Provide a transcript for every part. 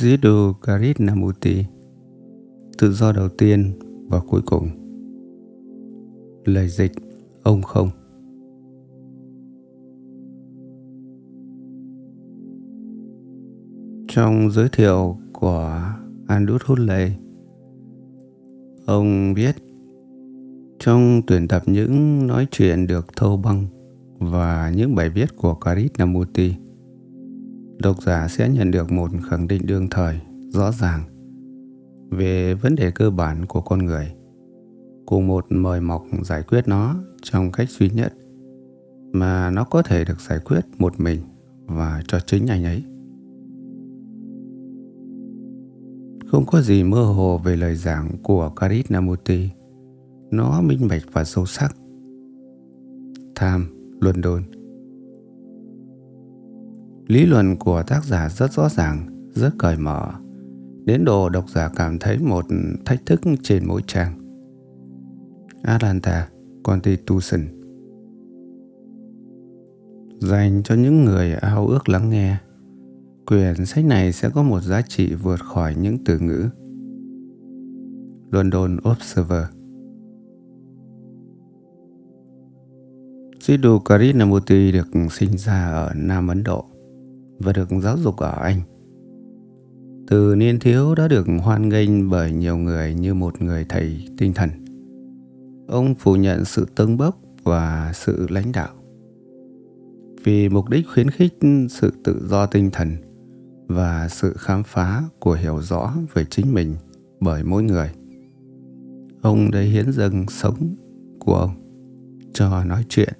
Jiddu Krishnamurti Tự do đầu tiên và cuối cùng. Lời dịch, Ông không. Trong giới thiệu của Andrew Hutley Ông viết Trong tuyển tập những nói chuyện được thâu băng và những bài viết của Krishnamurti độc giả sẽ nhận được một khẳng định đương thời, rõ ràng, về vấn đề cơ bản của con người. Cùng một mời mọc giải quyết nó trong cách duy nhất, mà nó có thể được giải quyết một mình và cho chính anh ấy. Không có gì mơ hồ về lời giảng của Krishnamurti nó minh bạch và sâu sắc. Tham London Lý luận của tác giả rất rõ ràng, rất cởi mở, đến độ độc giả cảm thấy một thách thức trên mỗi trang. Atlanta Constitution Dành cho những người ao ước lắng nghe, quyển sách này sẽ có một giá trị vượt khỏi những từ ngữ. London Observer Sidhu Krishnamurti được sinh ra ở Nam Ấn Độ và được giáo dục ở Anh. Từ niên thiếu đã được hoan nghênh bởi nhiều người như một người thầy tinh thần. Ông phủ nhận sự tâng bốc và sự lãnh đạo. Vì mục đích khuyến khích sự tự do tinh thần và sự khám phá của hiểu rõ về chính mình bởi mỗi người. Ông đã hiến dâng sống của ông cho nói chuyện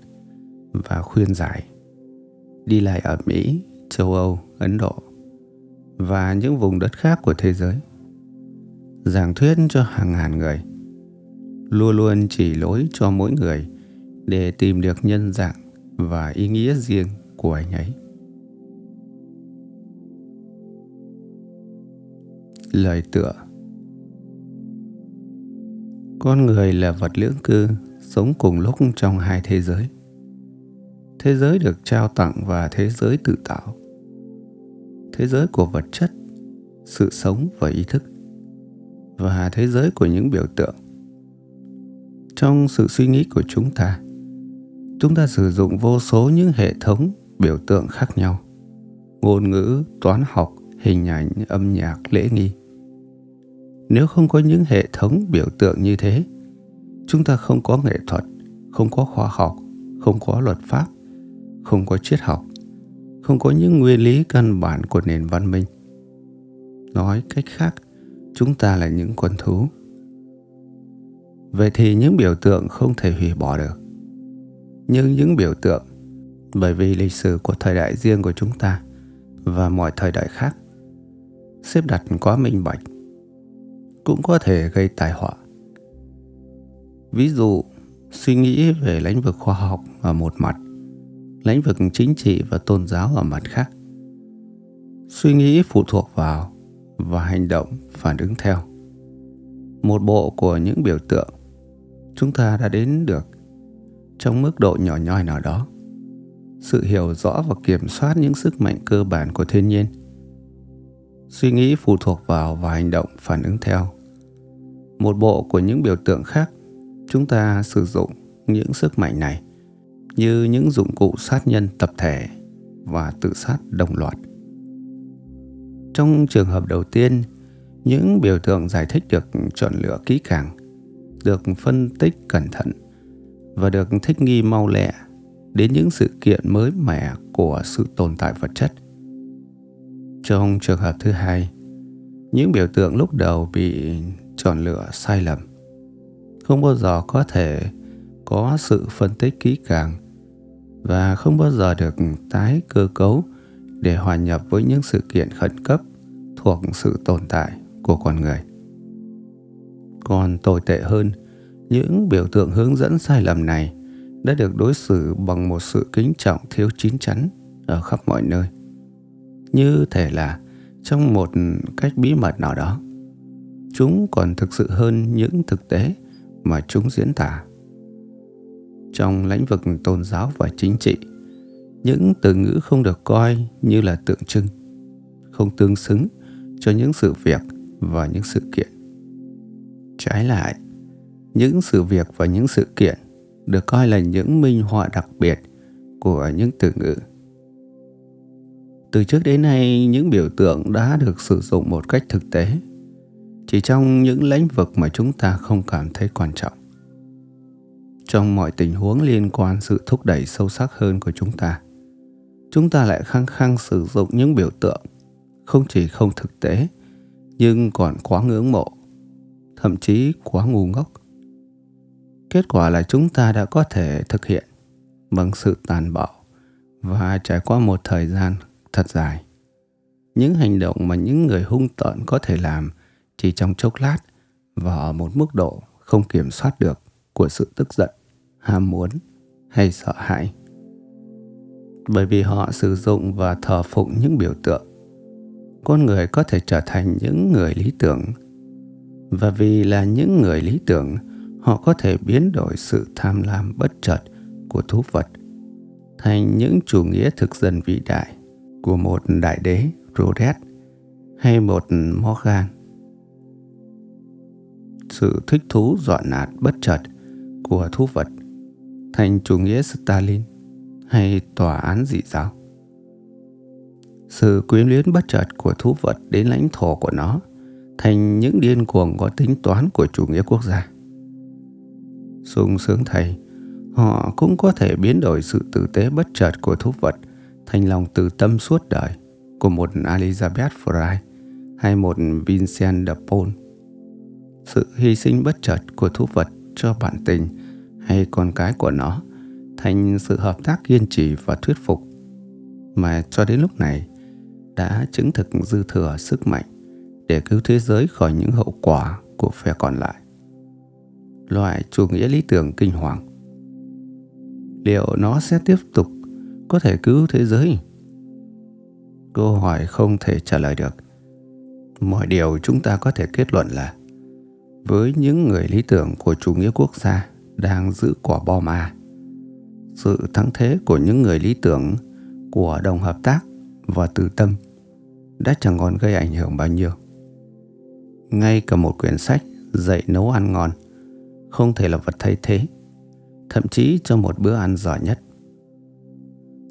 và khuyên giải. Đi lại ở Mỹ châu Âu, Ấn Độ và những vùng đất khác của thế giới. Giảng thuyết cho hàng ngàn người, luôn luôn chỉ lối cho mỗi người để tìm được nhân dạng và ý nghĩa riêng của anh ấy. Lời tựa Con người là vật lưỡng cư sống cùng lúc trong hai thế giới thế giới được trao tặng và thế giới tự tạo thế giới của vật chất, sự sống và ý thức, và thế giới của những biểu tượng. Trong sự suy nghĩ của chúng ta chúng ta sử dụng vô số những hệ thống biểu tượng khác nhau, ngôn ngữ, toán học, hình ảnh, âm nhạc, lễ nghi. Nếu không có những hệ thống biểu tượng như thế, chúng ta không có nghệ thuật, không có khoa học, không có luật pháp, không có triết học không có những nguyên lý căn bản của nền văn minh. Nói cách khác, chúng ta là những con thú. Vậy thì những biểu tượng không thể hủy bỏ được. Nhưng những biểu tượng, bởi vì lịch sử của thời đại riêng của chúng ta và mọi thời đại khác, xếp đặt quá minh bạch, cũng có thể gây tai họa. Ví dụ, suy nghĩ về lĩnh vực khoa học ở một mặt lĩnh vực chính trị và tôn giáo ở mặt khác. Suy nghĩ phụ thuộc vào và hành động phản ứng theo. Một bộ của những biểu tượng, chúng ta đã đến được trong mức độ nhỏ nhoi nào đó. Sự hiểu rõ và kiểm soát những sức mạnh cơ bản của thiên nhiên. Suy nghĩ phụ thuộc vào và hành động phản ứng theo. Một bộ của những biểu tượng khác, chúng ta sử dụng những sức mạnh này như những dụng cụ sát nhân tập thể và tự sát đồng loạt. Trong trường hợp đầu tiên, những biểu tượng giải thích được chọn lựa kỹ càng, được phân tích cẩn thận và được thích nghi mau lẹ đến những sự kiện mới mẻ của sự tồn tại vật chất. Trong trường hợp thứ hai, những biểu tượng lúc đầu bị chọn lựa sai lầm không bao giờ có thể có sự phân tích kỹ càng và không bao giờ được tái cơ cấu để hòa nhập với những sự kiện khẩn cấp thuộc sự tồn tại của con người. Còn tồi tệ hơn, những biểu tượng hướng dẫn sai lầm này đã được đối xử bằng một sự kính trọng thiếu chín chắn ở khắp mọi nơi. Như thể là trong một cách bí mật nào đó, chúng còn thực sự hơn những thực tế mà chúng diễn tả trong lĩnh vực tôn giáo và chính trị những từ ngữ không được coi như là tượng trưng không tương xứng cho những sự việc và những sự kiện. Trái lại, những sự việc và những sự kiện được coi là những minh họa đặc biệt của những từ ngữ. Từ trước đến nay, những biểu tượng đã được sử dụng một cách thực tế, chỉ trong những lĩnh vực mà chúng ta không cảm thấy quan trọng. Trong mọi tình huống liên quan sự thúc đẩy sâu sắc hơn của chúng ta, chúng ta lại khăng khăng sử dụng những biểu tượng không chỉ không thực tế, nhưng còn quá ngưỡng mộ, thậm chí quá ngu ngốc. Kết quả là chúng ta đã có thể thực hiện bằng sự tàn bạo và trải qua một thời gian thật dài. Những hành động mà những người hung tợn có thể làm chỉ trong chốc lát và ở một mức độ không kiểm soát được của sự tức giận, ham muốn hay sợ hãi. Bởi vì họ sử dụng và thờ phụng những biểu tượng, con người có thể trở thành những người lý tưởng. Và vì là những người lý tưởng, họ có thể biến đổi sự tham lam bất chợt của thú vật thành những chủ nghĩa thực dân vĩ đại của một đại đế Rhodes hay một Morgan. Sự thích thú dọa nạt bất chợt của thú vật thành chủ nghĩa Stalin hay tòa án dị giáo. Sự quyến luyến bất chợt của thú vật đến lãnh thổ của nó thành những điên cuồng có tính toán của chủ nghĩa quốc gia sung sướng thầy, họ cũng có thể biến đổi sự tử tế bất chợt của thú vật thành lòng từ tâm suốt đời của một Elizabeth Fry hay một Vincent de Paul. Sự hy sinh bất chợt của thú vật cho bạn tình hay con cái của nó thành sự hợp tác kiên trì và thuyết phục mà cho đến lúc này, đã chứng thực dư thừa sức mạnh để cứu thế giới khỏi những hậu quả của phe còn lại loại chủ nghĩa lý tưởng kinh hoàng. Liệu nó sẽ tiếp tục có thể cứu thế giới? Câu hỏi không thể trả lời được. Mọi điều chúng ta có thể kết luận là, với những người lý tưởng của chủ nghĩa quốc gia đang giữ quả bom à? sự thắng thế của những người lý tưởng của đồng hợp tác và từ tâm đã chẳng còn gây ảnh hưởng bao nhiêu. Ngay cả một quyển sách dạy nấu ăn ngon – không thể là vật thay thế, thậm chí cho một bữa ăn giỏi nhất.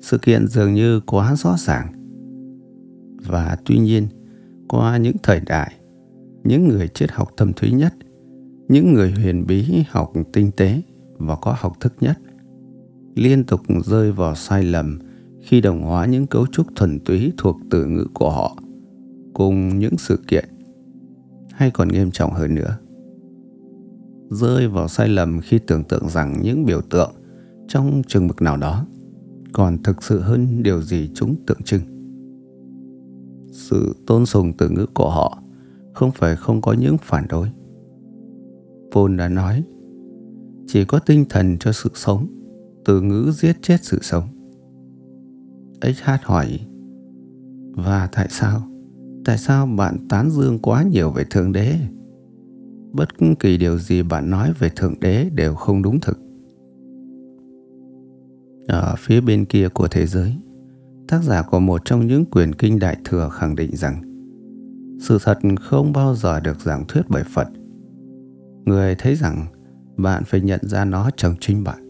Sự kiện dường như quá rõ ràng. Và tuy nhiên, qua những thời đại, những người triết học thâm thúy nhất, những người huyền bí học tinh tế và có học thức nhất, liên tục rơi vào sai lầm khi đồng hóa những cấu trúc thuần túy thuộc từ ngữ của họ cùng những sự kiện hay còn nghiêm trọng hơn nữa rơi vào sai lầm khi tưởng tượng rằng những biểu tượng trong chừng mực nào đó còn thực sự hơn điều gì chúng tượng trưng. Sự tôn sùng từ ngữ của họ không phải không có những phản đối. Paul đã nói, chỉ có tinh thần cho sự sống, từ ngữ giết chết sự sống. XH hỏi, và tại sao? Tại sao bạn tán dương quá nhiều về Thượng Đế? bất kỳ điều gì bạn nói về Thượng Đế đều không đúng thực. Ở phía bên kia của thế giới, tác giả của một trong những quyển kinh đại thừa khẳng định rằng sự thật không bao giờ được giảng thuyết bởi Phật. Người thấy rằng bạn phải nhận ra nó trong chính bạn.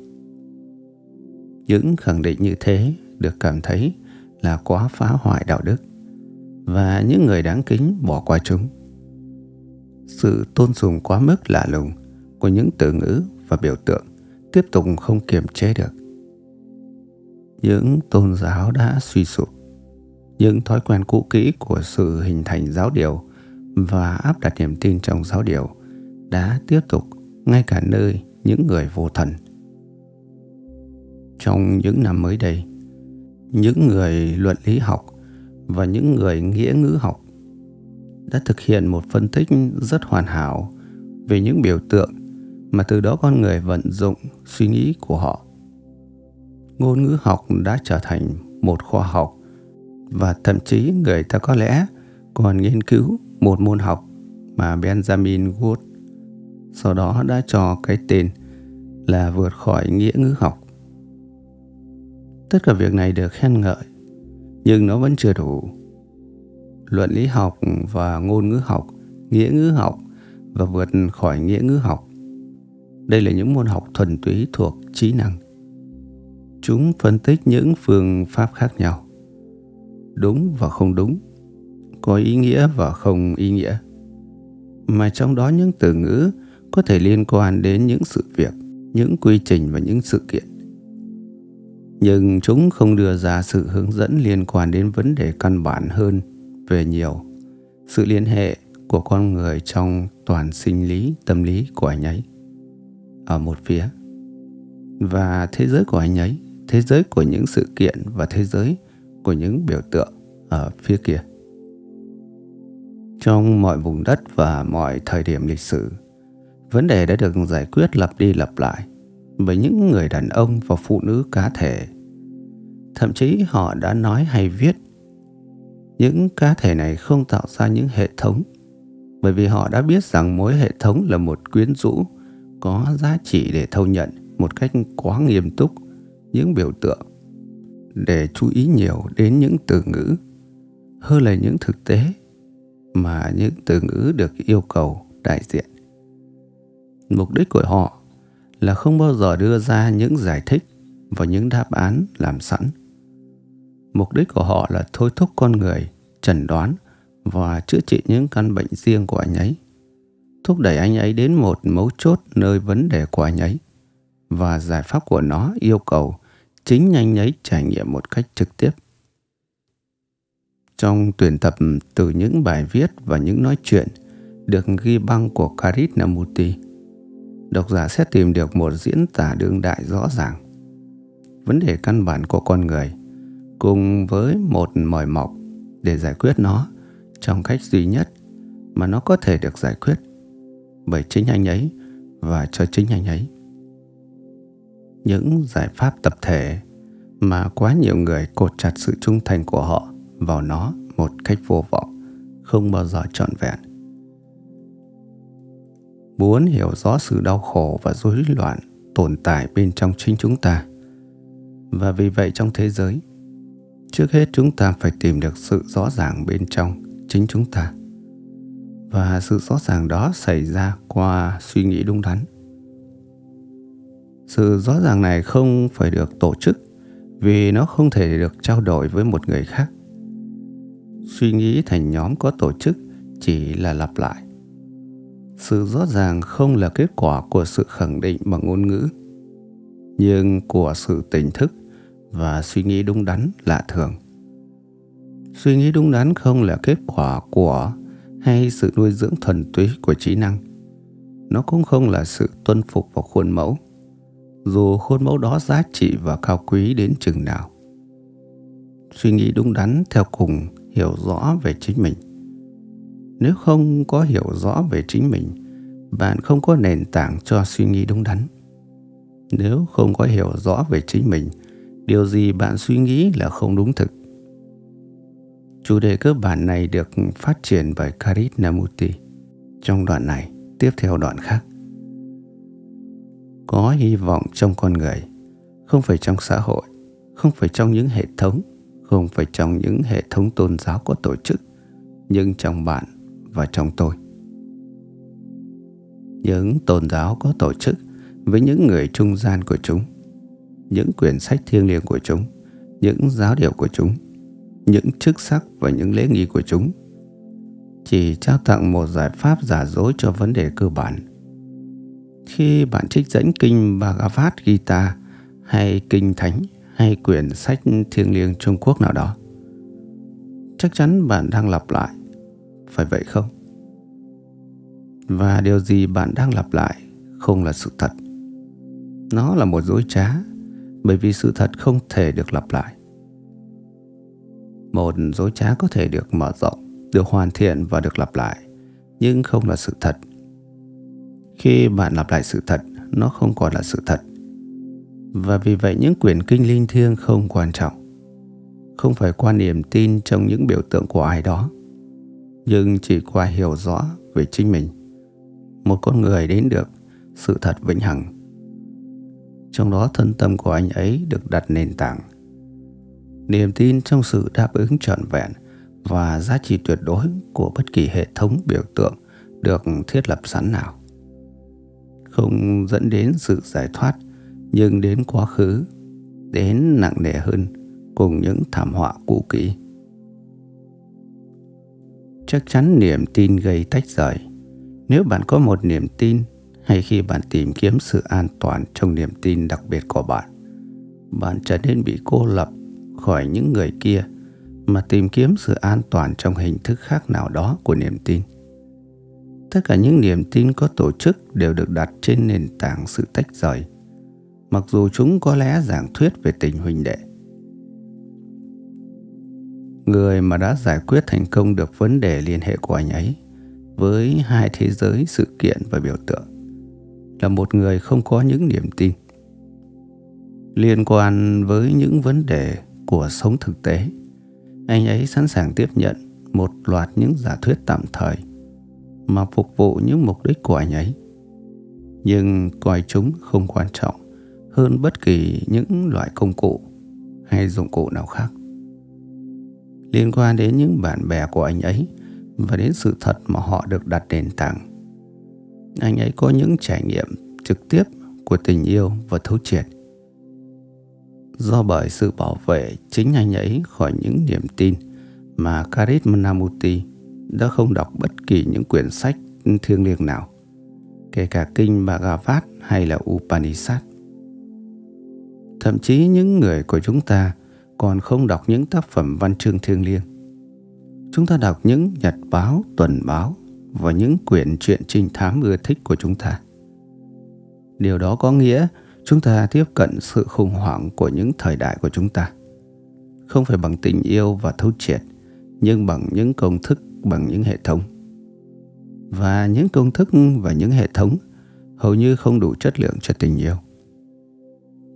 Những khẳng định như thế được cảm thấy là quá phá hoại đạo đức và những người đáng kính bỏ qua chúng sự tôn sùng quá mức lạ lùng của những từ ngữ và biểu tượng tiếp tục không kiềm chế được. Những tôn giáo đã suy sụp, những thói quen cũ kỹ của sự hình thành giáo điều và áp đặt niềm tin trong giáo điều đã tiếp tục ngay cả nơi những người vô thần. Trong những năm mới đây, những người luận lý học và những người nghĩa ngữ học đã thực hiện một phân tích rất hoàn hảo về những biểu tượng mà từ đó con người vận dụng suy nghĩ của họ. Ngôn ngữ học đã trở thành một khoa học và thậm chí người ta có lẽ còn nghiên cứu một môn học mà Benjamin Wood sau đó đã cho cái tên là vượt khỏi nghĩa ngữ học. Tất cả việc này được khen ngợi, nhưng nó vẫn chưa đủ luận lý học và ngôn ngữ học, nghĩa ngữ học và vượt khỏi nghĩa ngữ học. Đây là những môn học thuần túy thuộc trí năng. Chúng phân tích những phương pháp khác nhau, đúng và không đúng, có ý nghĩa và không ý nghĩa. Mà trong đó những từ ngữ có thể liên quan đến những sự việc, những quy trình và những sự kiện. Nhưng chúng không đưa ra sự hướng dẫn liên quan đến vấn đề căn bản hơn về nhiều. Sự liên hệ của con người trong toàn sinh lý tâm lý của anh ấy ở một phía. Và thế giới của anh ấy thế giới của những sự kiện và thế giới của những biểu tượng ở phía kia. Trong mọi vùng đất và mọi thời điểm lịch sử vấn đề đã được giải quyết lặp đi lặp lại bởi những người đàn ông và phụ nữ cá thể. Thậm chí họ đã nói hay viết, những cá thể này không tạo ra những hệ thống, bởi vì họ đã biết rằng mỗi hệ thống là một quyến rũ có giá trị để thâu nhận một cách quá nghiêm túc những biểu tượng để chú ý nhiều đến những từ ngữ hơn là những thực tế mà những từ ngữ được yêu cầu đại diện mục đích của họ là không bao giờ đưa ra những giải thích và những đáp án làm sẵn. Mục đích của họ là thôi thúc con người chẩn đoán và chữa trị những căn bệnh riêng của anh ấy thúc đẩy anh ấy đến một mấu chốt nơi vấn đề của anh ấy và giải pháp của nó yêu cầu chính anh ấy trải nghiệm một cách trực tiếp. Trong tuyển tập từ những bài viết và những nói chuyện được ghi băng của Krishnamurti, độc giả sẽ tìm được một diễn tả đương đại rõ ràng. Vấn đề căn bản của con người cùng với một mỏi mọc để giải quyết nó trong cách duy nhất mà nó có thể được giải quyết bởi chính anh ấy và cho chính anh ấy. Những giải pháp tập thể mà quá nhiều người cột chặt sự trung thành của họ vào nó một cách vô vọng, không bao giờ trọn vẹn. Muốn hiểu rõ sự đau khổ và rối loạn tồn tại bên trong chính chúng ta. Và vì vậy trong thế giới, trước hết chúng ta phải tìm được sự rõ ràng bên trong chính chúng ta. Và sự rõ ràng đó xảy ra qua suy nghĩ đúng đắn. Sự rõ ràng này không phải được tổ chức vì nó không thể được trao đổi với một người khác suy nghĩ thành nhóm có tổ chức chỉ là lặp lại sự rõ ràng không là kết quả của sự khẳng định bằng ngôn ngữ, nhưng của sự tỉnh thức và suy nghĩ đúng đắn lạ thường. Suy nghĩ đúng đắn không là kết quả của hay sự nuôi dưỡng thuần túy của trí năng. Nó cũng không là sự tuân phục vào khuôn mẫu, dù khuôn mẫu đó giá trị và cao quý đến chừng nào. Suy nghĩ đúng đắn theo cùng hiểu rõ về chính mình nếu không có hiểu rõ về chính mình, bạn không có nền tảng cho suy nghĩ đúng đắn. Nếu không có hiểu rõ về chính mình, điều gì bạn suy nghĩ là không đúng thực. Chủ đề cơ bản này được phát triển bởi Krishnamurti trong đoạn này, tiếp theo đoạn khác. Có hy vọng trong con người, không phải trong xã hội, không phải trong những hệ thống, không phải trong những hệ thống tôn giáo có tổ chức, nhưng trong bạn và trong tôi những tôn giáo có tổ chức với những người trung gian của chúng những quyển sách thiêng liêng của chúng những giáo điều của chúng những chức sắc và những lễ nghi của chúng chỉ trao tặng một giải pháp giả dối cho vấn đề cơ bản khi bạn trích dẫn kinh Bhagavad Gita hay kinh thánh hay quyển sách thiêng liêng Trung Quốc nào đó. Chắc chắn bạn đang lặp lại, phải vậy không? Và điều gì bạn đang lặp lại không là sự thật. Nó là một dối trá, bởi vì sự thật không thể được lặp lại. Một dối trá có thể được mở rộng, được hoàn thiện và được lặp lại, nhưng không là sự thật. Khi bạn lặp lại sự thật, nó không còn là sự thật và vì vậy những quyển kinh linh thiêng không quan trọng không phải qua niềm tin trong những biểu tượng của ai đó nhưng chỉ qua hiểu rõ về chính mình, một con người đến được sự thật vĩnh hằng. Trong đó thân tâm của anh ấy được đặt nền tảng. Niềm tin trong sự đáp ứng trọn vẹn và giá trị tuyệt đối của bất kỳ hệ thống biểu tượng được thiết lập sẵn nào. Không dẫn đến sự giải thoát, nhưng đến quá khứ, đến nặng nề hơn cùng những thảm họa cũ kỹ chắc chắn niềm tin gây tách rời. Nếu bạn có một niềm tin, hay khi bạn tìm kiếm sự an toàn trong niềm tin đặc biệt của bạn bạn trở nên bị cô lập khỏi những người kia mà tìm kiếm sự an toàn trong hình thức khác nào đó của niềm tin. Tất cả những niềm tin có tổ chức đều được đặt trên nền tảng sự tách rời. Mặc dù chúng có lẽ giảng thuyết về tình huynh đệ người mà đã giải quyết thành công được vấn đề liên hệ của anh ấy với hai thế giới, sự kiện và biểu tượng là một người không có những niềm tin liên quan với những vấn đề của sống thực tế. Anh ấy sẵn sàng tiếp nhận một loạt những giả thuyết tạm thời mà phục vụ những mục đích của anh ấy. Nhưng coi chúng không quan trọng hơn bất kỳ những loại công cụ hay dụng cụ nào khác liên quan đến những bạn bè của anh ấy và đến sự thật mà họ được đặt nền tảng anh ấy có những trải nghiệm trực tiếp của tình yêu và thấu triệt do bởi sự bảo vệ chính anh ấy khỏi những niềm tin mà Krishnamurti đã không đọc bất kỳ những quyển sách thiêng liêng nào, kể cả kinh Bhagavad hay là Upanishad. Thậm chí những người của chúng ta còn không đọc những tác phẩm văn chương thiêng liêng. Chúng ta đọc những nhật báo, tuần báo và những quyển truyện trinh thám ưa thích của chúng ta. Điều đó có nghĩa chúng ta tiếp cận sự khủng hoảng của những thời đại của chúng ta. Không phải bằng tình yêu và thấu triệt, nhưng bằng những công thức, bằng những hệ thống. Và những công thức và những hệ thống hầu như không đủ chất lượng cho tình yêu.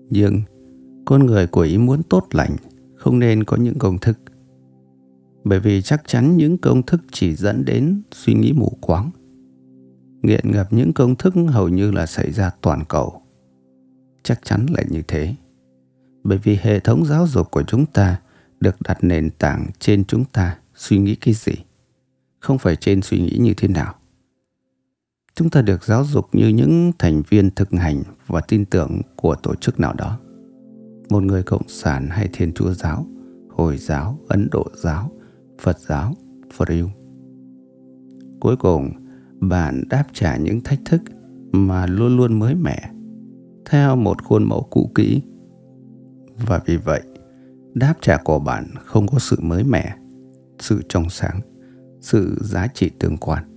Nhưng con người của ý muốn tốt lành không nên có những công thức. Bởi vì chắc chắn những công thức chỉ dẫn đến suy nghĩ mù quáng. Nghiện ngập những công thức hầu như là xảy ra toàn cầu. Chắc chắn là như thế. Bởi vì hệ thống giáo dục của chúng ta được đặt nền tảng trên chúng ta suy nghĩ cái gì, không phải trên suy nghĩ như thế nào. Chúng ta được giáo dục như những thành viên thực hành và tin tưởng của tổ chức nào đó một người cộng sản hay thiên chúa giáo, hồi giáo, ấn độ giáo, phật giáo phật cuối cùng, bạn đáp trả những thách thức mà luôn luôn mới mẻ, theo một khuôn mẫu cũ kỹ. Và vì vậy, đáp trả của bạn không có sự mới mẻ, sự trong sáng, sự giá trị tương quan.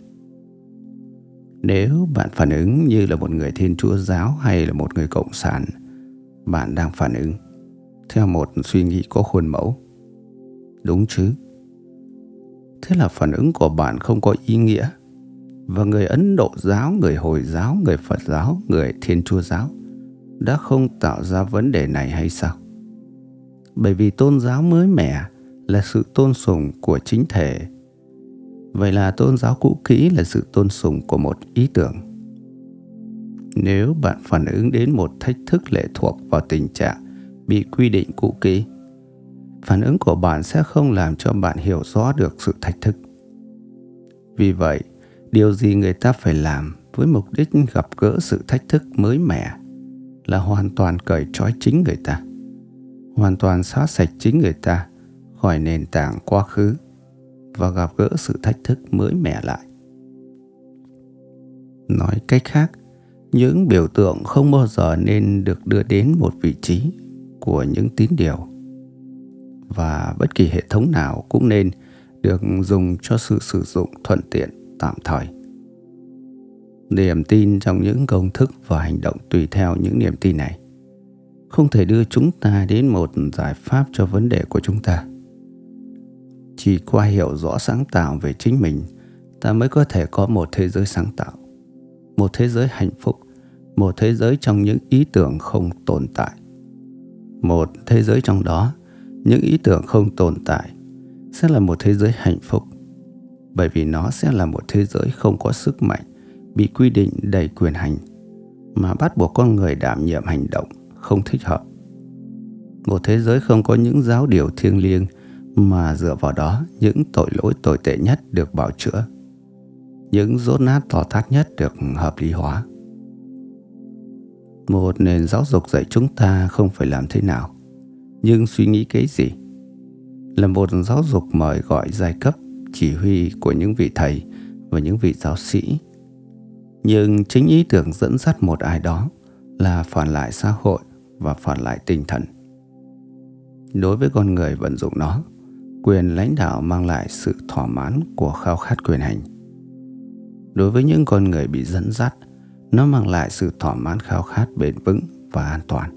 Nếu bạn phản ứng như là một người thiên chúa giáo hay là một người cộng sản, bạn đang phản ứng theo một suy nghĩ có khuôn mẫu. Đúng chứ? Thế là phản ứng của bạn không có ý nghĩa. Và người ấn độ giáo, người hồi giáo, người phật giáo, người thiên chúa giáo đã không tạo ra vấn đề này hay sao? Bởi vì tôn giáo mới mẻ là sự tôn sùng của chính thể. Vậy là tôn giáo cũ kỹ là sự tôn sùng của một ý tưởng. Nếu bạn phản ứng đến một thách thức lệ thuộc vào tình trạng bị quy định cũ kỹ. Phản ứng của bạn sẽ không làm cho bạn hiểu rõ được sự thách thức. Vì vậy, điều gì người ta phải làm với mục đích gặp gỡ sự thách thức mới mẻ là hoàn toàn cởi trói chính người ta, hoàn toàn xóa sạch chính người ta khỏi nền tảng quá khứ và gặp gỡ sự thách thức mới mẻ lại. Nói cách khác, những biểu tượng không bao giờ nên được đưa đến một vị trí của những tín điều. Và bất kỳ hệ thống nào cũng nên được dùng cho sự sử dụng thuận tiện, tạm thời. Niềm tin trong những công thức và hành động tùy theo những niềm tin này không thể đưa chúng ta đến một giải pháp cho vấn đề của chúng ta. Chỉ qua hiểu rõ sáng tạo về chính mình, ta mới có thể có một thế giới sáng tạo, một thế giới hạnh phúc, một thế giới trong những ý tưởng không tồn tại một thế giới trong đó, những ý tưởng không tồn tại sẽ là một thế giới hạnh phúc, bởi vì nó sẽ là một thế giới không có sức mạnh, bị quy định đầy quyền hành, mà bắt buộc con người đảm nhiệm hành động không thích hợp. Một thế giới không có những giáo điều thiêng liêng mà dựa vào đó những tội lỗi tồi tệ nhất được bảo chữa, những rốt nát to tát nhất được hợp lý hóa một nền giáo dục dạy chúng ta không phải làm thế nào. Nhưng suy nghĩ cái gì? Là một giáo dục mời gọi giai cấp, chỉ huy của những vị thầy và những vị giáo sĩ. Nhưng chính ý tưởng dẫn dắt một ai đó là phản lại xã hội và phản lại tinh thần. Đối với con người vận dụng nó, quyền lãnh đạo mang lại sự thỏa mãn của khao khát quyền hành. Đối với những con người bị dẫn dắt nó mang lại sự thỏa mãn khao khát, bền vững và an toàn.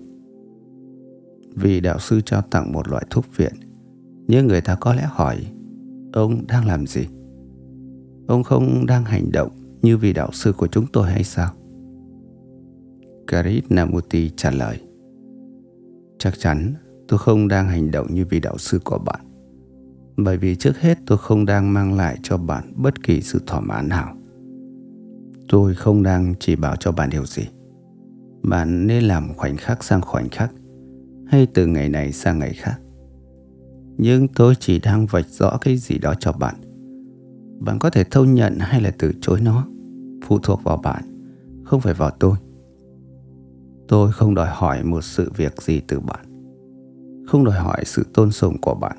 Vì đạo sư trao tặng một loại thuốc viện, nhưng người ta có lẽ hỏi, ông đang làm gì? Ông không đang hành động như vị đạo sư của chúng tôi hay sao? Krishnamurti trả lời, chắc chắn tôi không đang hành động như vị đạo sư của bạn, bởi vì trước hết tôi không đang mang lại cho bạn bất kỳ sự thỏa mãn nào tôi không đang chỉ bảo cho bạn điều gì. Bạn nên làm khoảnh khắc sang khoảnh khắc, hay từ ngày này sang ngày khác. Nhưng tôi chỉ đang vạch rõ cái gì đó cho bạn. Bạn có thể thâu nhận hay là từ chối nó, phụ thuộc vào bạn, không phải vào tôi. Tôi không đòi hỏi một sự việc gì từ bạn. Không đòi hỏi sự tôn sùng của bạn,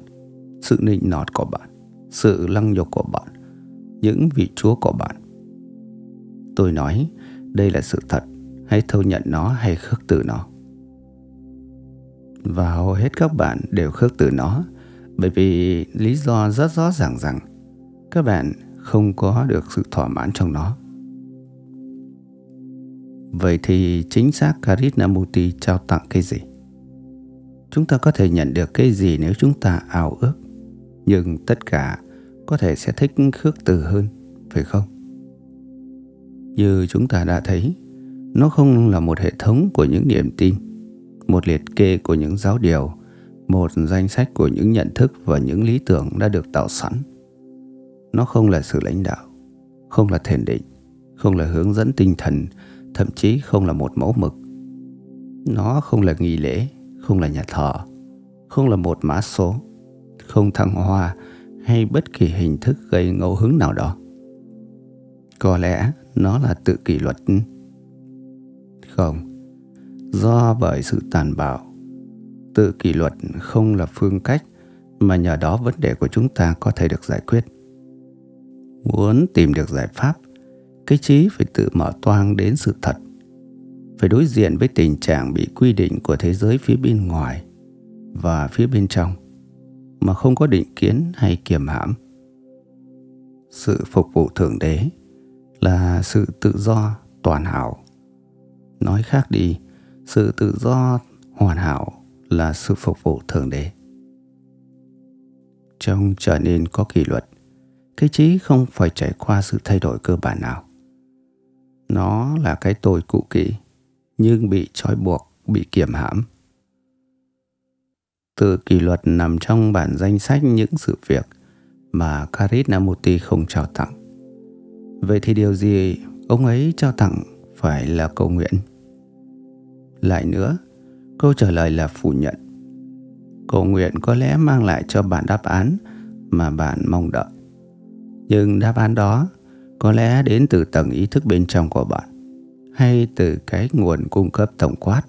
sự nịnh nọt của bạn, sự lăng nhục của bạn, những vị chúa của bạn tôi nói, đây là sự thật, hãy thâu nhận nó hay khước từ nó. Và hầu hết các bạn đều khước từ nó, bởi vì lý do rất rõ ràng rằng các bạn không có được sự thỏa mãn trong nó. Vậy thì chính xác Krishnamurti trao tặng cái gì? Chúng ta có thể nhận được cái gì nếu chúng ta ao ước, nhưng tất cả có thể sẽ thích khước từ hơn, phải không? Như chúng ta đã thấy, nó không là một hệ thống của những niềm tin, một liệt kê của những giáo điều, một danh sách của những nhận thức và những lý tưởng đã được tạo sẵn. Nó không là sự lãnh đạo, không là thiền định, không là hướng dẫn tinh thần, thậm chí không là một mẫu mực. Nó không là nghi lễ, không là nhà thờ, không là một mã số, không thăng hoa hay bất kỳ hình thức gây ngẫu hứng nào đó. Có lẽ nó là tự kỷ luật. Không. Do bởi sự tàn bạo, tự kỷ luật không là phương cách mà nhờ đó vấn đề của chúng ta có thể được giải quyết. Muốn tìm được giải pháp, cái trí phải tự mở toang đến sự thật, phải đối diện với tình trạng bị quy định của thế giới phía bên ngoài và phía bên trong mà không có định kiến hay kiềm hãm. Sự phục vụ thượng đế là sự tự do toàn hảo. Nói khác đi, sự tự do hoàn hảo là sự phục vụ thượng đế. Trong trở nên có kỷ luật, cái trí không phải trải qua sự thay đổi cơ bản nào. Nó là cái tôi cũ kỹ, nhưng bị trói buộc, bị kiểm hãm. Từ kỷ luật nằm trong bản danh sách những sự việc mà Krishnamurti không trao tặng. Vậy thì điều gì ông ấy trao tặng phải là cầu nguyện? Lại nữa, câu trả lời là phủ nhận. Cầu nguyện có lẽ mang lại cho bạn đáp án mà bạn mong đợi. Nhưng đáp án đó có lẽ đến từ tầng ý thức bên trong của bạn hay từ cái nguồn cung cấp tổng quát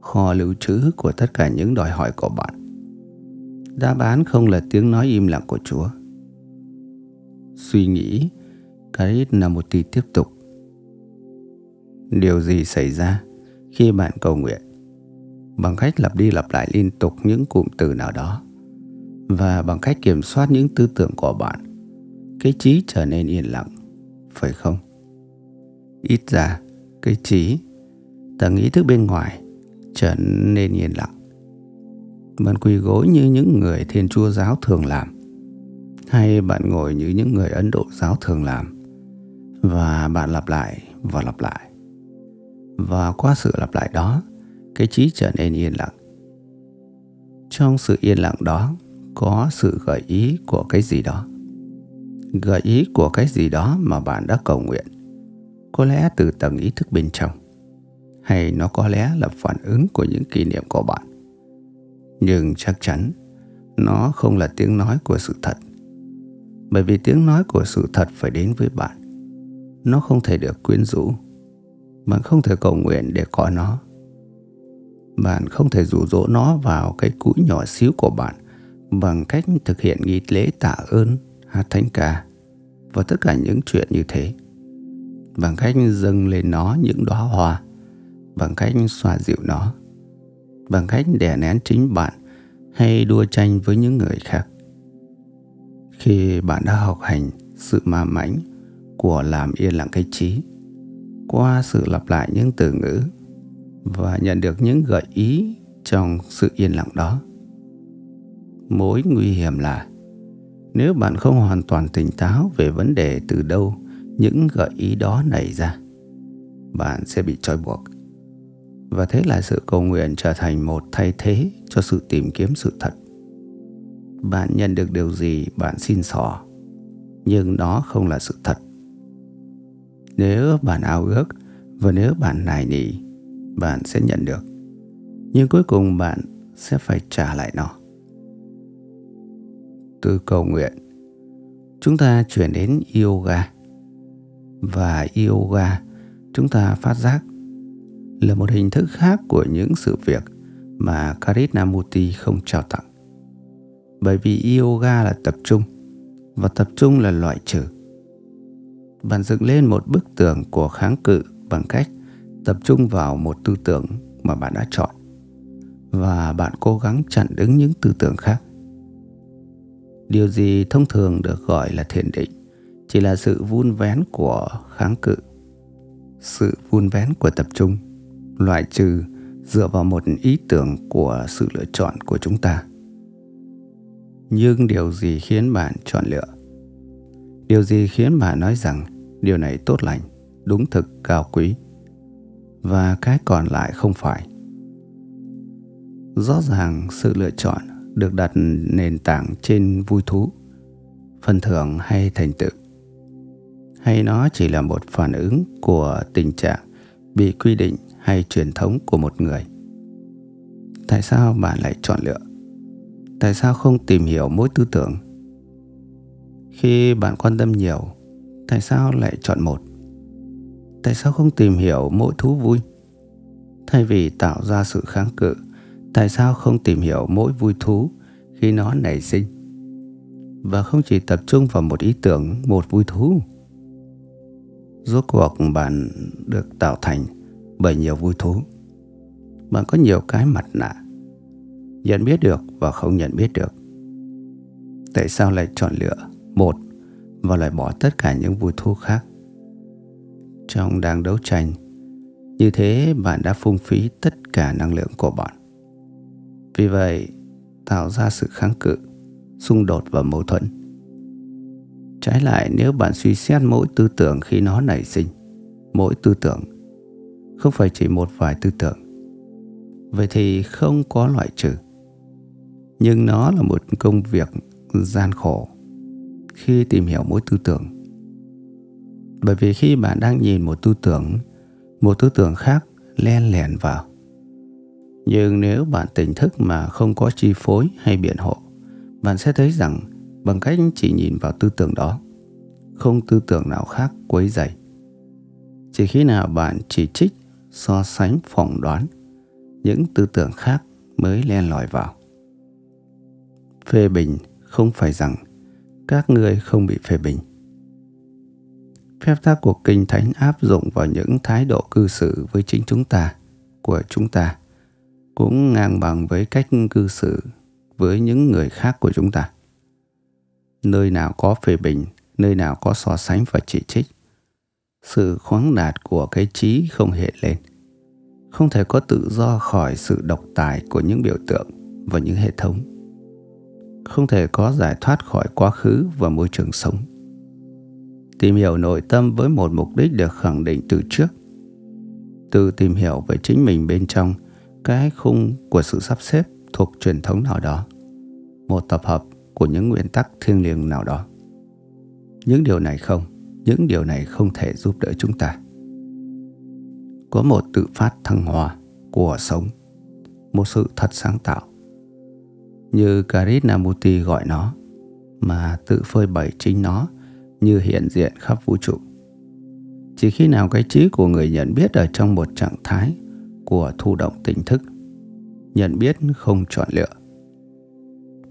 kho lưu trữ của tất cả những đòi hỏi của bạn đáp án không là tiếng nói im lặng của chúa suy nghĩ cái là một tí tiếp tục. Điều gì xảy ra khi bạn cầu nguyện? Bằng cách lặp đi lặp lại liên tục những cụm từ nào đó và bằng cách kiểm soát những tư tưởng của bạn, cái trí trở nên yên lặng, phải không? Ít ra, cái trí tầng ý thức bên ngoài trở nên yên lặng. Bạn quỳ gối như những người thiên chúa giáo thường làm, hay bạn ngồi như những người ấn độ giáo thường làm và bạn lặp lại và lặp lại. Và qua sự lặp lại đó, cái trí trở nên yên lặng. Trong sự yên lặng đó, có sự gợi ý của cái gì đó. Gợi ý của cái gì đó mà bạn đã cầu nguyện. Có lẽ từ tầng ý thức bên trong, hay nó có lẽ là phản ứng của những kỷ niệm của bạn. Nhưng chắc chắn, nó không là tiếng nói của sự thật. Bởi vì tiếng nói của sự thật phải đến với bạn. Nó không thể được quyến rũ. Bạn không thể cầu nguyện để có nó. Bạn không thể rủ rỗ nó vào cái cũi nhỏ xíu của bạn bằng cách thực hiện nghi lễ tạ ơn, hát thánh ca và tất cả những chuyện như thế. Bằng cách dâng lên nó những đóa hoa, bằng cách xoa dịu nó, bằng cách đè nén chính bạn hay đua tranh với những người khác. Khi bạn đã học hành sự ma mãnh của làm yên lặng cái trí, qua sự lặp lại những từ ngữ và nhận được những gợi ý trong sự yên lặng đó. Mối nguy hiểm là nếu bạn không hoàn toàn tỉnh táo về vấn đề từ đâu những gợi ý đó nảy ra, bạn sẽ bị trói buộc. Và thế là sự cầu nguyện trở thành một thay thế cho sự tìm kiếm sự thật. Bạn nhận được điều gì bạn xin xỏ, nhưng nó không là sự thật nếu bạn ao ước và nếu bạn nài nỉ, bạn sẽ nhận được nhưng cuối cùng bạn sẽ phải trả lại nó từ cầu nguyện, chúng ta chuyển đến yoga và yoga, chúng ta phát giác, là một hình thức khác của những sự việc mà Krishnamurti không trao tặng. Bởi vì yoga là tập trung, và tập trung là loại trừ. Bạn dựng lên một bức tường của kháng cự bằng cách tập trung vào một tư tưởng mà bạn đã chọn. Và bạn cố gắng chặn đứng những tư tưởng khác. Điều gì thông thường được gọi là thiền định chỉ là sự vun vén của kháng cự, sự vun vén của tập trung, loại trừ dựa vào một ý tưởng của sự lựa chọn của chúng ta. Nhưng điều gì khiến bạn chọn lựa? Điều gì khiến bạn nói rằng điều này tốt lành, đúng thực, cao quý. Và cái còn lại không phải. Rõ ràng sự lựa chọn được đặt nền tảng trên vui thú, phần thưởng hay thành tựu. Hay nó chỉ là một phản ứng của tình trạng bị quy định hay truyền thống của một người. Tại sao bạn lại chọn lựa? Tại sao không tìm hiểu mỗi tư tưởng? Khi bạn quan tâm nhiều tại sao lại chọn một? Tại sao không tìm hiểu mỗi thú vui? Thay vì tạo ra sự kháng cự, tại sao không tìm hiểu mỗi vui thú khi nó nảy sinh? Và không chỉ tập trung vào một ý tưởng, một vui thú. Rốt cuộc bạn được tạo thành bởi nhiều vui thú. Bạn có nhiều cái mặt nạ. Nhận biết được và không nhận biết được. Tại sao lại chọn lựa một và loại bỏ tất cả những vui thú khác trong đang đấu tranh như thế bạn đã phung phí tất cả năng lượng của bạn vì vậy, tạo ra sự kháng cự, xung đột và mâu thuẫn. Trái lại nếu bạn suy xét mỗi tư tưởng khi nó nảy sinh, mỗi tư tưởng, không phải chỉ một vài tư tưởng, vậy thì không có loại trừ. Nhưng nó là một công việc gian khổ khi tìm hiểu mỗi tư tưởng. Bởi vì khi bạn đang nhìn một tư tưởng, một tư tưởng khác len lẻn vào nhưng nếu bạn tỉnh thức mà không có chi phối hay biện hộ, bạn sẽ thấy rằng bằng cách chỉ nhìn vào tư tưởng đó, không tư tưởng nào khác quấy dày. Chỉ khi nào bạn chỉ trích, so sánh phỏng đoán, những tư tưởng khác mới len lỏi vào. Phê bình không phải rằng các ngươi không bị phê bình. Phép tắc của Kinh Thánh áp dụng vào những thái độ cư xử với chính chúng ta, của chúng ta cũng ngang bằng với cách cư xử với những người khác của chúng ta. Nơi nào có phê bình, nơi nào có so sánh và chỉ trích, sự khoáng đạt của cái trí không hiện lên. Không thể có tự do khỏi sự độc tài của những biểu tượng và những hệ thống. Không thể có giải thoát khỏi quá khứ và môi trường sống. Tìm hiểu nội tâm với một mục đích được khẳng định từ trước. Tự tìm hiểu về chính mình bên trong – cái khung của sự sắp xếp thuộc truyền thống nào đó, một tập hợp của những nguyên tắc thiêng liêng nào đó những điều này không, những điều này không thể giúp đỡ chúng ta có một tự phát thăng hoa của sống, một sự thật sáng tạo như Krishnamurti gọi nó, mà tự phơi bày chính nó như hiện diện khắp vũ trụ. Chỉ khi nào cái trí của người nhận biết ở trong một trạng thái của thụ động tỉnh thức, nhận biết không chọn lựa.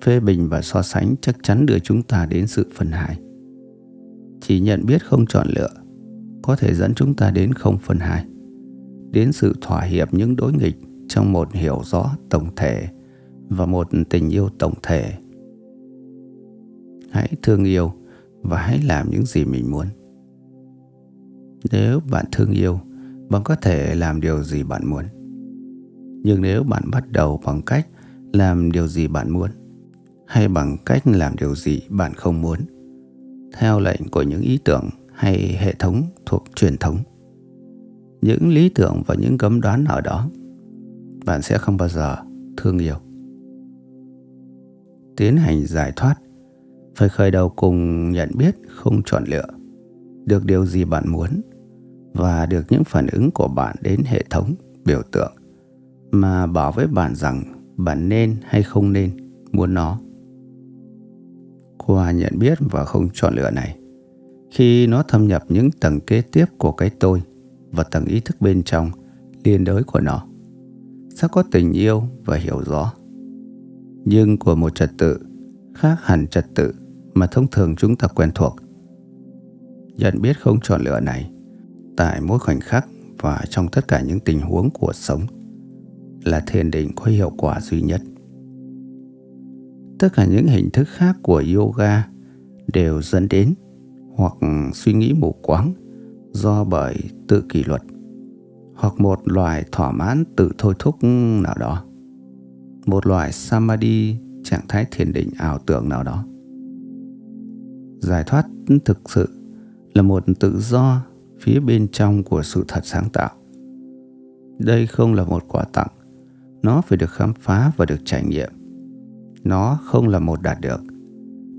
Phê bình và so sánh chắc chắn đưa chúng ta đến sự phân hại. Chỉ nhận biết không chọn lựa có thể dẫn chúng ta đến không phân hại, đến sự thỏa hiệp những đối nghịch trong một hiểu rõ tổng thể và một tình yêu tổng thể. Hãy thương yêu và hãy làm những gì mình muốn. Nếu bạn thương yêu, bạn có thể làm điều gì bạn muốn. Nhưng nếu bạn bắt đầu bằng cách làm điều gì bạn muốn hay bằng cách làm điều gì bạn không muốn theo lệnh của những ý tưởng hay hệ thống thuộc truyền thống những lý tưởng và những cấm đoán ở đó bạn sẽ không bao giờ thương yêu tiến hành giải thoát. Phải khởi đầu cùng nhận biết không chọn lựa, được điều gì bạn muốn và được những phản ứng của bạn đến hệ thống biểu tượng mà bảo với bạn rằng bạn nên hay không nên muốn nó. Qua nhận biết và không chọn lựa này, khi nó thâm nhập những tầng kế tiếp của cái tôi và tầng ý thức bên trong, liên đới của nó, sẽ có tình yêu và hiểu rõ nhưng của một trật tự khác hẳn trật tự mà thông thường chúng ta quen thuộc. Nhận biết không chọn lựa này, tại mỗi khoảnh khắc và trong tất cả những tình huống của sống, là thiền định có hiệu quả duy nhất. Tất cả những hình thức khác của yoga đều dẫn đến hoặc suy nghĩ mù quáng do bởi tự kỷ luật hoặc một loài thỏa mãn tự thôi thúc nào đó một loại samadhi, trạng thái thiền định ảo tưởng nào đó. Giải thoát thực sự là một tự do phía bên trong của sự thật sáng tạo. Đây không là một quà tặng, nó phải được khám phá và được trải nghiệm. Nó không là một đạt được,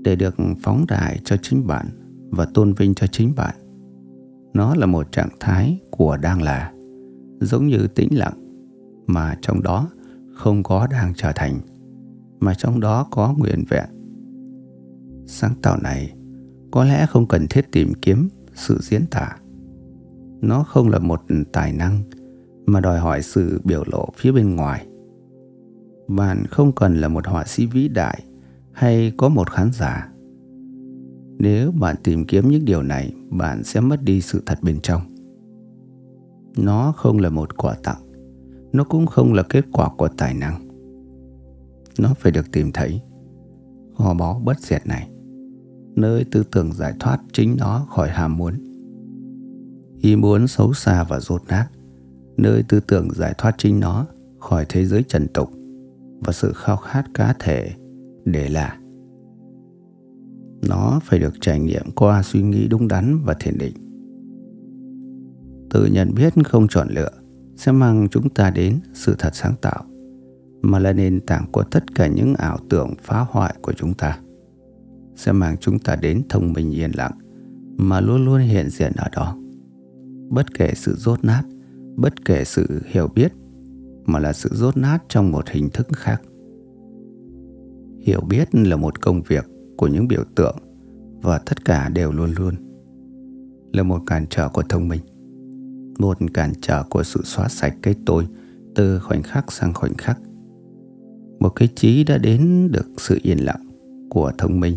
để được phóng đại cho chính bạn và tôn vinh cho chính bạn. Nó là một trạng thái của đang là, giống như tĩnh lặng, mà trong đó không có đang trở thành, mà trong đó có nguyện vẹn. Sáng tạo này có lẽ không cần thiết tìm kiếm sự diễn tả. Nó không là một tài năng mà đòi hỏi sự biểu lộ phía bên ngoài. Bạn không cần là một họa sĩ vĩ đại hay có một khán giả. Nếu bạn tìm kiếm những điều này, bạn sẽ mất đi sự thật bên trong. Nó không là một quà tặng nó cũng không là kết quả của tài năng. Nó phải được tìm thấy. Gò bó bất diệt này, nơi tư tưởng giải thoát chính nó khỏi ham muốn. Ý muốn xấu xa và rốt nát, nơi tư tưởng giải thoát chính nó khỏi thế giới trần tục và sự khao khát cá thể, để là. Nó phải được trải nghiệm qua suy nghĩ đúng đắn và thiền định. Tự nhận biết không chọn lựa sẽ mang chúng ta đến sự thật sáng tạo, mà là nền tảng của tất cả những ảo tưởng phá hoại của chúng ta. Sẽ mang chúng ta đến thông minh yên lặng, mà luôn luôn hiện diện ở đó. Bất kể sự rốt nát, bất kể sự hiểu biết, mà là sự rốt nát trong một hình thức khác. Hiểu biết là một công việc của những biểu tượng, và tất cả đều luôn luôn là một cản trở của thông minh một cản trở của sự xóa sạch cái tôi từ khoảnh khắc sang khoảnh khắc. Một cái trí đã đến được sự yên lặng của thông minh.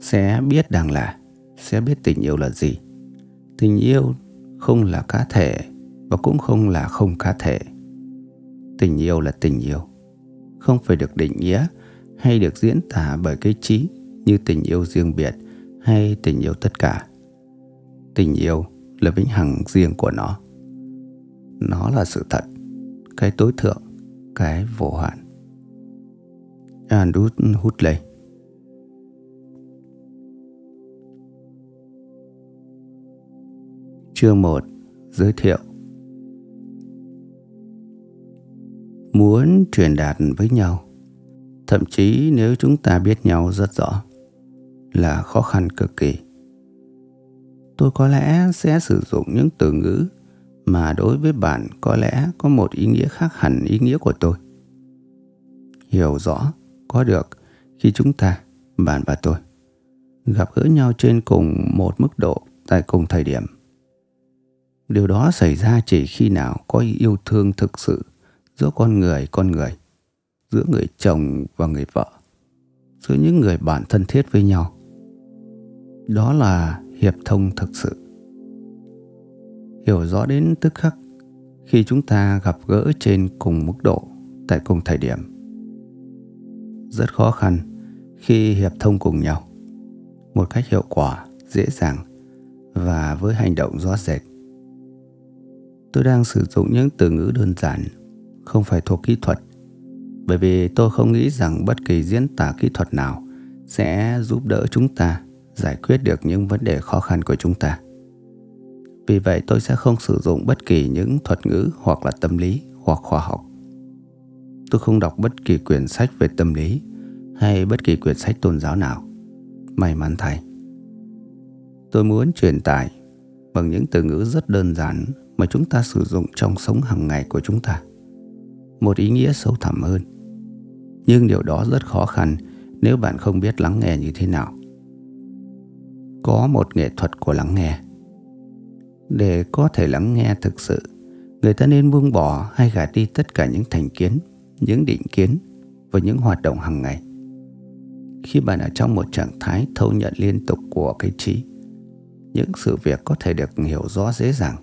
Sẽ biết đang là, sẽ biết tình yêu là gì. Tình yêu không là cá thể và cũng không là không cá thể. Tình yêu là tình yêu. Không phải được định nghĩa hay được diễn tả bởi cái trí như tình yêu riêng biệt hay tình yêu tất cả. Tình yêu là vĩnh hằng riêng của nó. Nó là sự thật, cái tối thượng, cái vô hạn. Andrew Hutley Chương 1 Giới thiệu. Muốn truyền đạt với nhau, Thậm chí nếu chúng ta biết nhau rất rõ, Là khó khăn cực kỳ. Tôi có lẽ sẽ sử dụng những từ ngữ Mà đối với bạn có lẽ có một ý nghĩa khác hẳn ý nghĩa của tôi Hiểu rõ có được khi chúng ta, bạn và tôi, gặp gỡ nhau trên cùng một mức độ tại cùng thời điểm. Điều đó xảy ra chỉ khi nào có yêu thương thực sự giữa con người con người, giữa người chồng và người vợ, giữa những người bạn thân thiết với nhau. Đó là hiệp thông thực sự. Hiểu rõ đến tức khắc khi chúng ta gặp gỡ trên cùng mức độ tại cùng thời điểm. Rất khó khăn khi hiệp thông cùng nhau một cách hiệu quả, dễ dàng và với hành động rõ rệt. Tôi đang sử dụng những từ ngữ đơn giản, không phải thuộc kỹ thuật, bởi vì tôi không nghĩ rằng bất kỳ diễn tả kỹ thuật nào sẽ giúp đỡ chúng ta giải quyết được những vấn đề khó khăn của chúng ta. Vì vậy, tôi sẽ không sử dụng bất kỳ những thuật ngữ hoặc là tâm lý hoặc khoa học. Tôi không đọc bất kỳ quyển sách về tâm lý hay bất kỳ quyển sách tôn giáo nào. May mắn thay. Tôi muốn truyền tải bằng những từ ngữ rất đơn giản mà chúng ta sử dụng trong sống hàng ngày của chúng ta. Một ý nghĩa sâu thẳm hơn. Nhưng điều đó rất khó khăn nếu bạn không biết lắng nghe như thế nào. Có một nghệ thuật của lắng nghe. Để có thể lắng nghe thực sự, người ta nên buông bỏ hay gạt đi tất cả những thành kiến, những định kiến và những hoạt động hàng ngày. Khi bạn ở trong một trạng thái thâu nhận liên tục của cái trí, những sự việc có thể được hiểu rõ dễ dàng.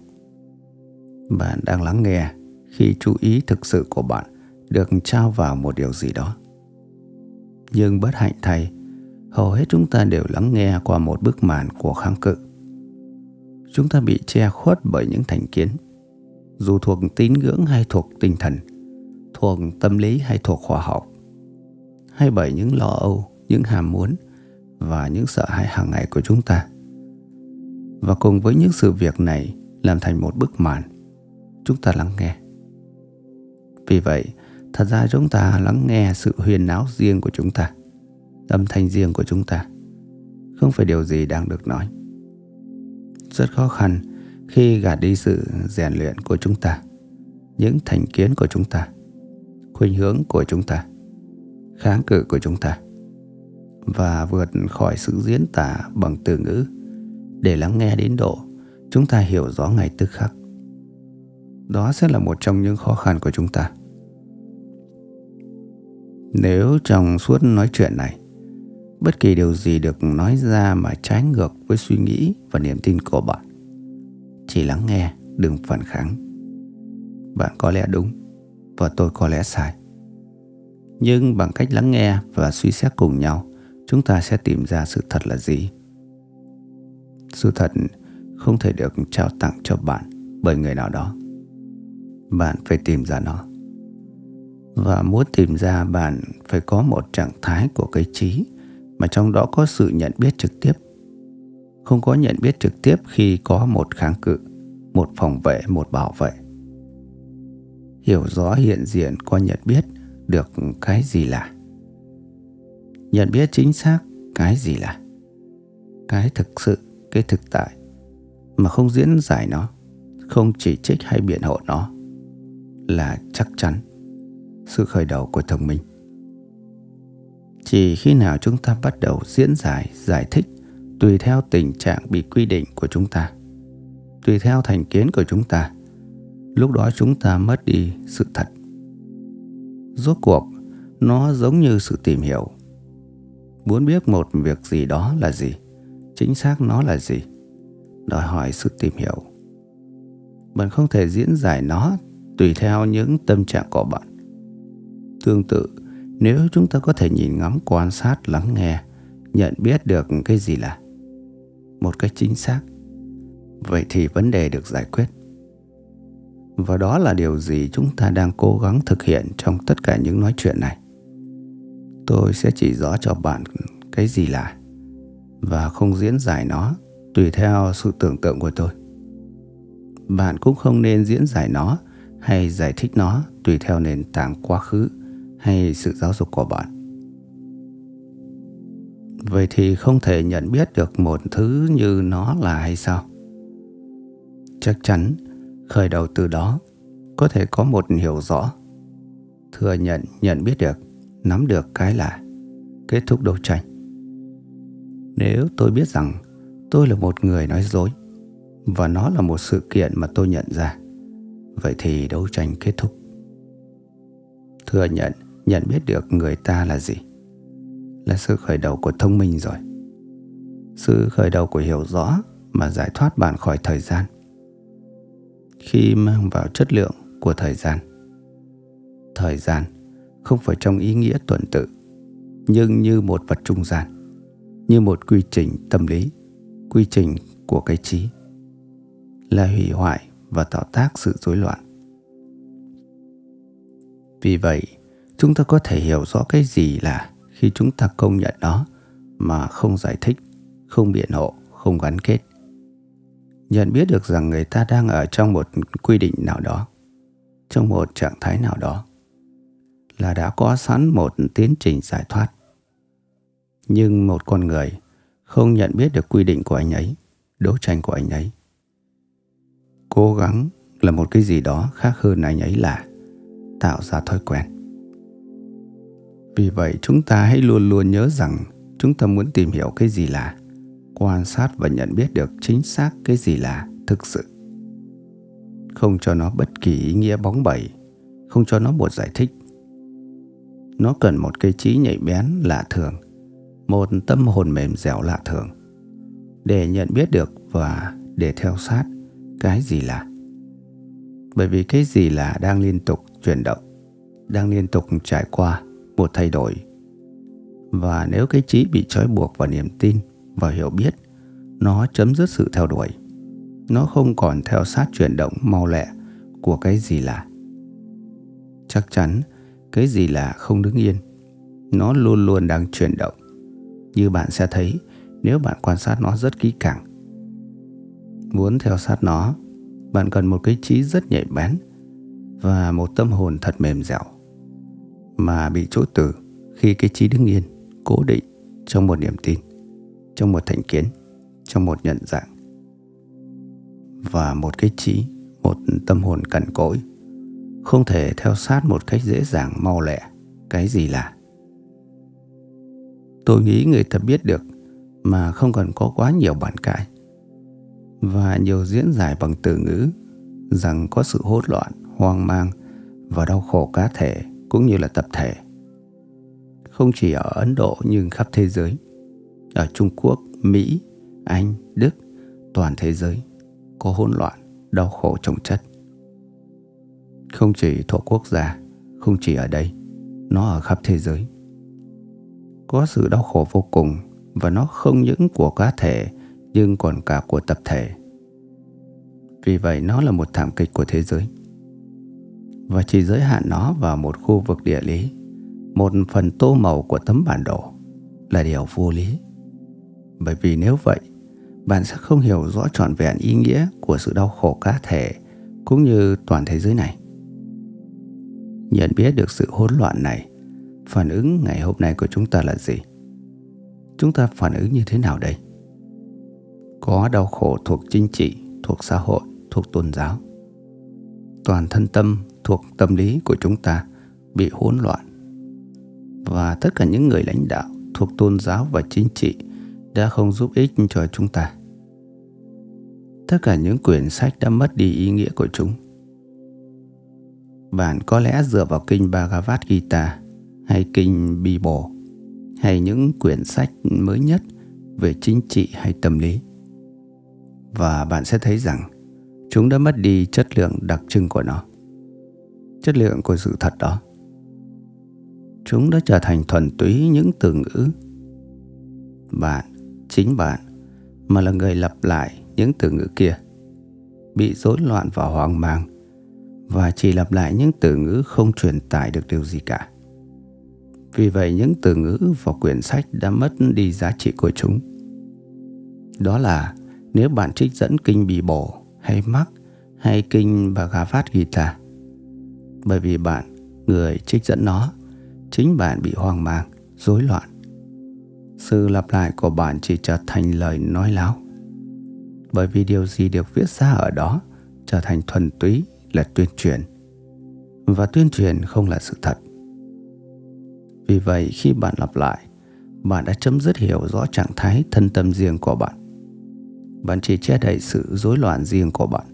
Bạn đang lắng nghe khi chú ý thực sự của bạn được trao vào một điều gì đó. Nhưng bất hạnh thay, hầu hết chúng ta đều lắng nghe qua một bức màn của kháng cự. Chúng ta bị che khuất bởi những thành kiến, dù thuộc tín ngưỡng hay thuộc tinh thần, thuộc tâm lý hay thuộc khoa học, hay bởi những lo âu, những hàm muốn và những sợ hãi hàng ngày của chúng ta. Và cùng với những sự việc này làm thành một bức màn, chúng ta lắng nghe. Vì vậy, thật ra chúng ta lắng nghe sự huyền áo riêng của chúng ta, âm thanh riêng của chúng ta. Không phải điều gì đang được nói. Rất khó khăn khi gạt đi sự rèn luyện của chúng ta, những thành kiến của chúng ta, khuynh hướng của chúng ta, kháng cự của chúng ta và vượt khỏi sự diễn tả bằng từ ngữ để lắng nghe đến độ chúng ta hiểu rõ ngay tức khắc. Đó sẽ là một trong những khó khăn của chúng ta. Nếu trong suốt nói chuyện này, bất kỳ điều gì được nói ra mà trái ngược với suy nghĩ và niềm tin của bạn, chỉ lắng nghe, đừng phản kháng. Bạn có lẽ đúng và tôi có lẽ sai. Nhưng bằng cách lắng nghe và suy xét cùng nhau, chúng ta sẽ tìm ra sự thật là gì sự thật không thể được trao tặng cho bạn bởi người nào đó bạn phải tìm ra nó và muốn tìm ra bạn phải có một trạng thái của cái trí mà trong đó có sự nhận biết trực tiếp. Không có nhận biết trực tiếp khi có một kháng cự, một phòng vệ, một bảo vệ. Hiểu rõ hiện diện có nhận biết được cái gì là. Nhận biết chính xác cái gì là. Cái thực sự, cái thực tại mà không diễn giải nó, không chỉ trích hay biện hộ nó là chắc chắn sự khởi đầu của thông minh chỉ khi nào chúng ta bắt đầu diễn giải giải thích, tùy theo tình trạng bị quy định của chúng ta, tùy theo thành kiến của chúng ta, lúc đó chúng ta mất đi sự thật. Rốt cuộc, nó giống như sự tìm hiểu. Muốn biết một việc gì đó là gì, chính xác nó là gì, đòi hỏi sự tìm hiểu. Bạn không thể diễn giải nó tùy theo những tâm trạng của bạn. Tương tự nếu chúng ta có thể nhìn ngắm quan sát, lắng nghe, nhận biết được cái gì là một cách chính xác, vậy thì vấn đề được giải quyết. Và đó là điều gì chúng ta đang cố gắng thực hiện trong tất cả những nói chuyện này. Tôi sẽ chỉ rõ cho bạn cái gì là và không diễn giải nó tùy theo sự tưởng tượng của tôi. Bạn cũng không nên diễn giải nó hay giải thích nó tùy theo nền tảng quá khứ hay sự giáo dục của bạn vậy thì không thể nhận biết được một thứ như nó là hay sao chắc chắn khởi đầu từ đó có thể có một hiểu rõ thừa nhận nhận biết được nắm được cái là kết thúc đấu tranh. Nếu tôi biết rằng tôi là một người nói dối và nó là một sự kiện mà tôi nhận ra, vậy thì đấu tranh kết thúc. Thừa nhận, nhận biết được người ta là gì là sự khởi đầu của thông minh rồi. Sự khởi đầu của hiểu rõ mà giải thoát bạn khỏi thời gian. Khi mang vào chất lượng của thời gian. Thời gian không phải trong ý nghĩa tuần tự, nhưng như một vật trung gian, như một quy trình tâm lý, quy trình của cái trí, là hủy hoại và tạo tác sự rối loạn. Vì vậy, chúng ta có thể hiểu rõ cái gì là khi chúng ta công nhận nó mà không giải thích, không biện hộ, không gắn kết. Nhận biết được rằng người ta đang ở trong một quy định nào đó, trong một trạng thái nào đó, là đã có sẵn một tiến trình giải thoát. Nhưng một con người không nhận biết được quy định của anh ấy, đấu tranh của anh ấy. Cố gắng là một cái gì đó khác hơn anh ấy là tạo ra thói quen. Vì vậy chúng ta hãy luôn luôn nhớ rằng chúng ta muốn tìm hiểu cái gì là quan sát và nhận biết được chính xác cái gì là thực sự. Không cho nó bất kỳ ý nghĩa bóng bẩy, không cho nó một giải thích. Nó cần một cái trí nhạy bén lạ thường, một tâm hồn mềm dẻo lạ thường để nhận biết được và để theo sát cái gì là. Bởi vì cái gì là đang liên tục chuyển động, đang liên tục trải qua một thay đổi. Và nếu cái trí bị trói buộc vào niềm tin và hiểu biết, nó chấm dứt sự theo đuổi. Nó không còn theo sát chuyển động mau lẹ của cái gì là. Chắc chắn cái gì là không đứng yên. Nó luôn luôn đang chuyển động. Như bạn sẽ thấy nếu bạn quan sát nó rất kỹ càng. Muốn theo sát nó, bạn cần một cái trí rất nhạy bén và một tâm hồn thật mềm dẻo mà bị chối từ khi cái trí đứng yên, cố định trong một niềm tin, trong một thành kiến, trong một nhận dạng. Và một cái trí, một tâm hồn cẩn cỗi không thể theo sát một cách dễ dàng mau lẹ cái gì là. Tôi nghĩ người ta biết được mà không cần có quá nhiều bản cãi và nhiều diễn giải bằng từ ngữ rằng có sự hỗn loạn hoang mang và đau khổ cá thể cũng như là tập thể. Không chỉ ở Ấn Độ nhưng khắp thế giới. Ở Trung Quốc, Mỹ, Anh, Đức, toàn thế giới có hỗn loạn, đau khổ trồng chất. Không chỉ thuộc quốc gia, không chỉ ở đây, nó ở khắp thế giới. Có sự đau khổ vô cùng và nó không những của cá thể nhưng còn cả của tập thể. Vì vậy nó là một thảm kịch của thế giới và chỉ giới hạn nó vào một khu vực địa lý, một phần tô màu của tấm bản đồ là điều vô lý. Bởi vì nếu vậy, bạn sẽ không hiểu rõ trọn vẹn ý nghĩa của sự đau khổ cá thể cũng như toàn thế giới này. Nhận biết được sự hỗn loạn này, phản ứng ngày hôm nay của chúng ta là gì? Chúng ta phản ứng như thế nào đây? Có đau khổ thuộc chính trị, thuộc xã hội, thuộc tôn giáo. Toàn thân tâm thuộc tâm lý của chúng ta bị hỗn loạn. Và tất cả những người lãnh đạo thuộc tôn giáo và chính trị đã không giúp ích cho chúng ta. Tất cả những quyển sách đã mất đi ý nghĩa của chúng. Bạn có lẽ dựa vào kinh Bhagavad Gita hay kinh Bible hay những quyển sách mới nhất về chính trị hay tâm lý. Và bạn sẽ thấy rằng chúng đã mất đi chất lượng đặc trưng của nó chất lượng của sự thật đó. Chúng đã trở thành thuần túy những từ ngữ. Bạn, chính bạn, mà là người lặp lại những từ ngữ kia, bị rối loạn và hoang mang, và chỉ lặp lại những từ ngữ không truyền tải được điều gì cả. Vì vậy, những từ ngữ và quyển sách đã mất đi giá trị của chúng. Đó là, nếu bạn trích dẫn kinh bì bổ, hay mắc hay kinh Bhagavad Gita bởi vì bạn, người trích dẫn nó, chính bạn bị hoang mang, rối loạn. Sự lặp lại của bạn chỉ trở thành lời nói láo. Bởi vì điều gì được viết ra ở đó trở thành thuần túy là tuyên truyền. Và tuyên truyền không là sự thật. Vì vậy khi bạn lặp lại, bạn đã chấm dứt hiểu rõ trạng thái thân tâm riêng của bạn. Bạn chỉ che đậy sự rối loạn riêng của bạn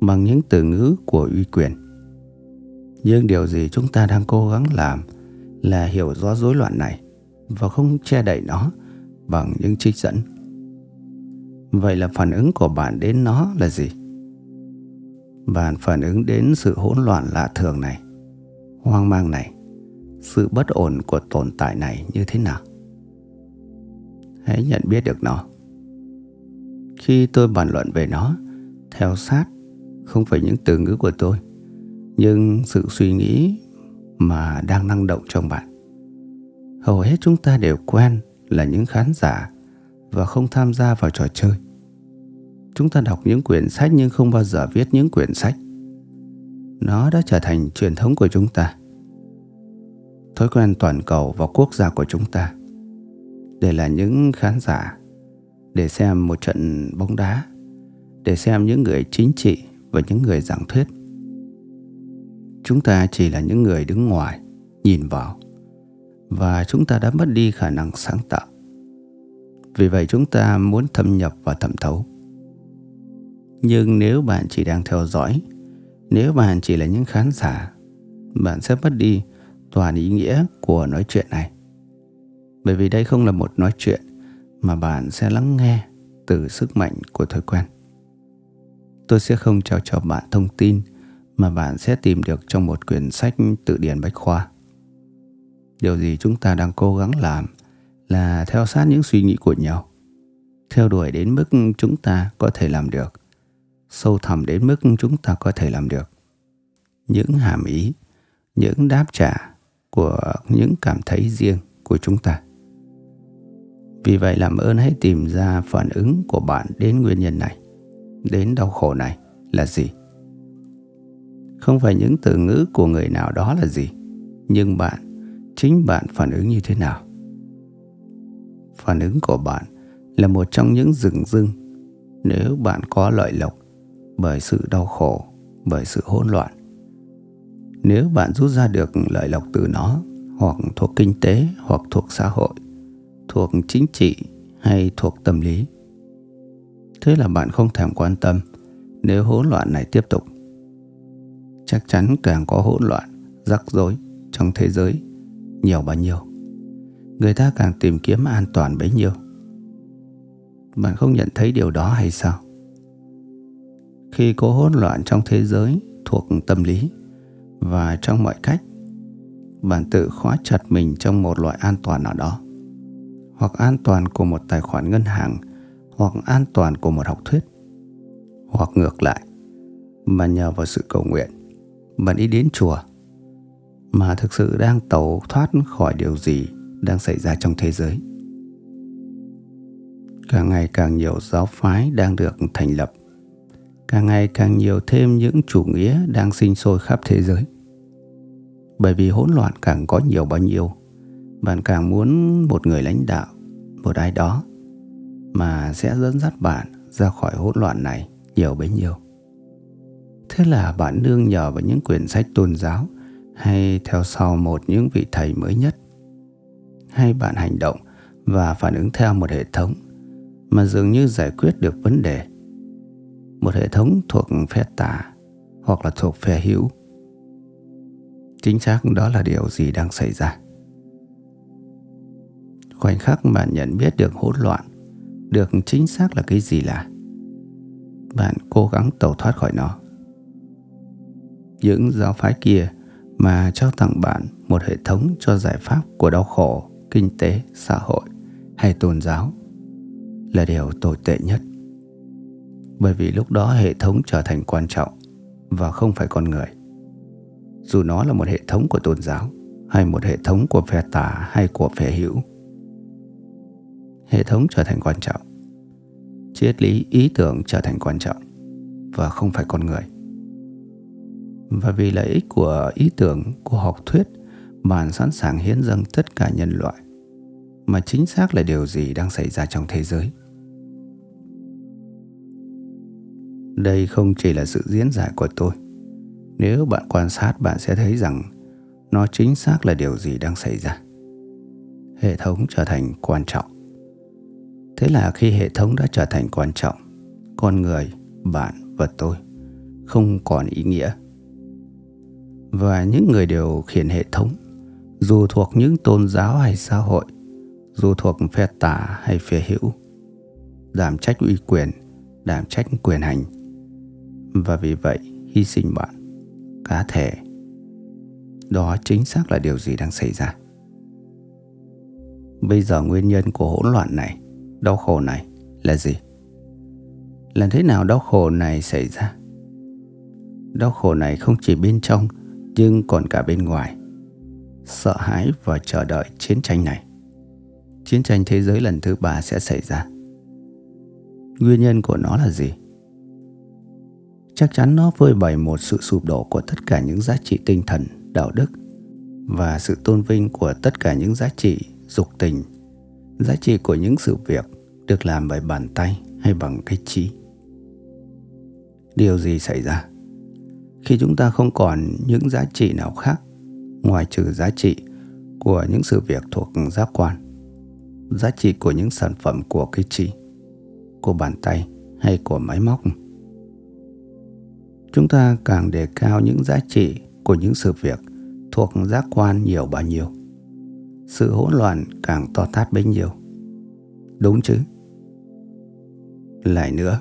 bằng những từ ngữ của uy quyền. Nhưng điều gì chúng ta đang cố gắng làm là hiểu rõ rối loạn này và không che đậy nó bằng những trích dẫn. Vậy là phản ứng của bạn đến nó là gì? Bạn phản ứng đến sự hỗn loạn lạ thường này, hoang mang này, sự bất ổn của tồn tại này như thế nào? Hãy nhận biết được nó. Khi tôi bàn luận về nó, theo sát không phải những từ ngữ của tôi, nhưng sự suy nghĩ mà đang năng động trong bạn. Hầu hết chúng ta đều quen là những khán giả và không tham gia vào trò chơi. Chúng ta đọc những quyển sách nhưng không bao giờ viết những quyển sách. Nó đã trở thành truyền thống của chúng ta. Thói quen toàn cầu và quốc gia của chúng ta để là những khán giả để xem một trận bóng đá, để xem những người chính trị và những người giảng thuyết. Chúng ta chỉ là những người đứng ngoài, nhìn vào và chúng ta đã mất đi khả năng sáng tạo. Vì vậy chúng ta muốn thâm nhập và thẩm thấu. Nhưng nếu bạn chỉ đang theo dõi, nếu bạn chỉ là những khán giả, bạn sẽ mất đi toàn ý nghĩa của nói chuyện này. Bởi vì đây không là một nói chuyện mà bạn sẽ lắng nghe từ sức mạnh của thói quen. Tôi sẽ không trao cho bạn thông tin mà bạn sẽ tìm được trong một quyển sách tự điển bách khoa. Điều gì chúng ta đang cố gắng làm là theo sát những suy nghĩ của nhau, theo đuổi đến mức chúng ta có thể làm được, sâu thẳm đến mức chúng ta có thể làm được. Những hàm ý, những đáp trả của những cảm thấy riêng của chúng ta. Vì vậy làm ơn hãy tìm ra phản ứng của bạn đến nguyên nhân này, đến đau khổ này là gì. Không phải những từ ngữ của người nào đó là gì, nhưng bạn, chính bạn phản ứng như thế nào. Phản ứng của bạn là một trong những rừng rưng nếu bạn có lợi lộc bởi sự đau khổ, bởi sự hỗn loạn. Nếu bạn rút ra được lợi lộc từ nó, hoặc thuộc kinh tế, hoặc thuộc xã hội, thuộc chính trị hay thuộc tâm lý. Thế là bạn không thèm quan tâm nếu hỗn loạn này tiếp tục. Chắc chắn càng có hỗn loạn, rắc rối trong thế giới nhiều bao nhiêu. Người ta càng tìm kiếm an toàn bấy nhiêu. Bạn không nhận thấy điều đó hay sao? Khi có hỗn loạn trong thế giới thuộc tâm lý và trong mọi cách, bạn tự khóa chặt mình trong một loại an toàn nào đó hoặc an toàn của một tài khoản ngân hàng hoặc an toàn của một học thuyết hoặc ngược lại mà nhờ vào sự cầu nguyện bạn đi đến chùa, mà thực sự đang tẩu thoát khỏi điều gì đang xảy ra trong thế giới. Càng ngày càng nhiều giáo phái đang được thành lập càng ngày càng nhiều thêm những chủ nghĩa đang sinh sôi khắp thế giới. Bởi vì hỗn loạn càng có nhiều bao nhiêu, bạn càng muốn một người lãnh đạo, một ai đó mà sẽ dẫn dắt bạn ra khỏi hỗn loạn này nhiều bấy nhiêu thế là bạn nương nhờ vào những quyển sách tôn giáo, hay theo sau một những vị thầy mới nhất. Hay bạn hành động và phản ứng theo một hệ thống, mà dường như giải quyết được vấn đề. Một hệ thống thuộc phe tả hoặc là thuộc phe hữu. Chính xác đó là điều gì đang xảy ra? Khoảnh khắc bạn nhận biết được hỗn loạn, được chính xác là cái gì là? Bạn cố gắng tẩu thoát khỏi nó những giáo phái kia mà trao tặng bạn một hệ thống cho giải pháp của đau khổ, kinh tế, xã hội hay tôn giáo là điều tồi tệ nhất. Bởi vì lúc đó hệ thống trở thành quan trọng và không phải con người. Dù nó là một hệ thống của tôn giáo hay một hệ thống của phe tả hay của phe hữu, hệ thống trở thành quan trọng, triết lý, ý tưởng trở thành quan trọng và không phải con người và vì lợi ích của ý tưởng của học thuyết bạn sẵn sàng hiến dâng tất cả nhân loại mà chính xác là điều gì đang xảy ra trong thế giới đây không chỉ là sự diễn giải của tôi nếu bạn quan sát bạn sẽ thấy rằng nó chính xác là điều gì đang xảy ra hệ thống trở thành quan trọng. Thế là khi hệ thống đã trở thành quan trọng, con người, bạn và tôi không còn ý nghĩa. Và những người điều khiển hệ thống, dù thuộc những tôn giáo hay xã hội, dù thuộc phe tả hay phe hữu, đảm trách uy quyền, đảm trách quyền hành. Và vì vậy, hy sinh bạn, cá thể, đó chính xác là điều gì đang xảy ra. Bây giờ nguyên nhân của hỗn loạn này, đau khổ này là gì? Làm thế nào đau khổ này xảy ra? Đau khổ này không chỉ bên trong nhưng còn cả bên ngoài. Sợ hãi và chờ đợi chiến tranh này. Chiến tranh thế giới lần thứ ba sẽ xảy ra. Nguyên nhân của nó là gì? Chắc chắn nó phơi bày một sự sụp đổ của tất cả những giá trị tinh thần, đạo đức và sự tôn vinh của tất cả những giá trị dục tình, giá trị của những sự việc được làm bởi bàn tay hay bằng cái trí. Điều gì xảy ra? Khi chúng ta không còn những giá trị nào khác ngoài trừ giá trị của những sự việc thuộc giác quan, giá trị của những sản phẩm của cái trí, của bàn tay hay của máy móc. Chúng ta càng đề cao những giá trị của những sự việc thuộc giác quan nhiều bao nhiêu sự hỗn loạn càng to tát bấy nhiêu. Đúng chứ? Lại nữa,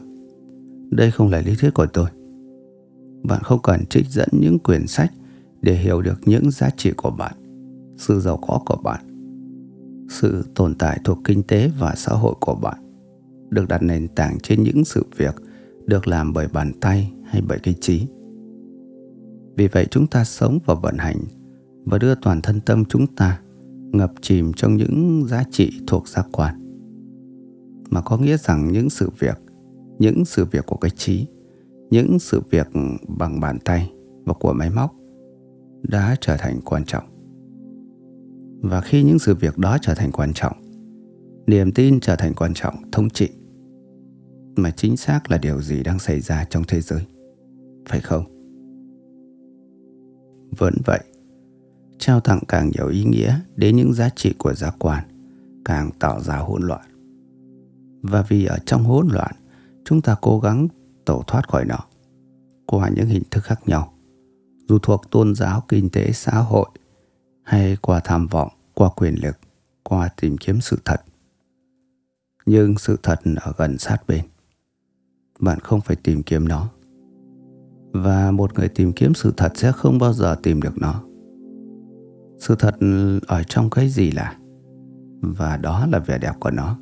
đây không là lý thuyết của tôi. Bạn không cần trích dẫn những quyển sách để hiểu được những giá trị của bạn, sự giàu có của bạn, sự tồn tại thuộc kinh tế và xã hội của bạn được đặt nền tảng trên những sự việc được làm bởi bàn tay hay bởi cái trí. Vì vậy chúng ta sống và vận hành và đưa toàn thân tâm chúng ta ngập chìm trong những giá trị thuộc giác quan mà có nghĩa rằng những sự việc những sự việc của cái trí những sự việc bằng bàn tay và của máy móc đã trở thành quan trọng và khi những sự việc đó trở thành quan trọng niềm tin trở thành quan trọng thống trị mà chính xác là điều gì đang xảy ra trong thế giới phải không vẫn vậy trao tặng càng nhiều ý nghĩa đến những giá trị của giác quan, càng tạo ra hỗn loạn. Và vì ở trong hỗn loạn, chúng ta cố gắng tẩu thoát khỏi nó qua những hình thức khác nhau, dù thuộc tôn giáo, kinh tế, xã hội hay qua tham vọng, qua quyền lực, qua tìm kiếm sự thật. Nhưng sự thật ở gần sát bên. Bạn không phải tìm kiếm nó. Và một người tìm kiếm sự thật sẽ không bao giờ tìm được nó sự thật ở trong cái gì là và đó là vẻ đẹp của nó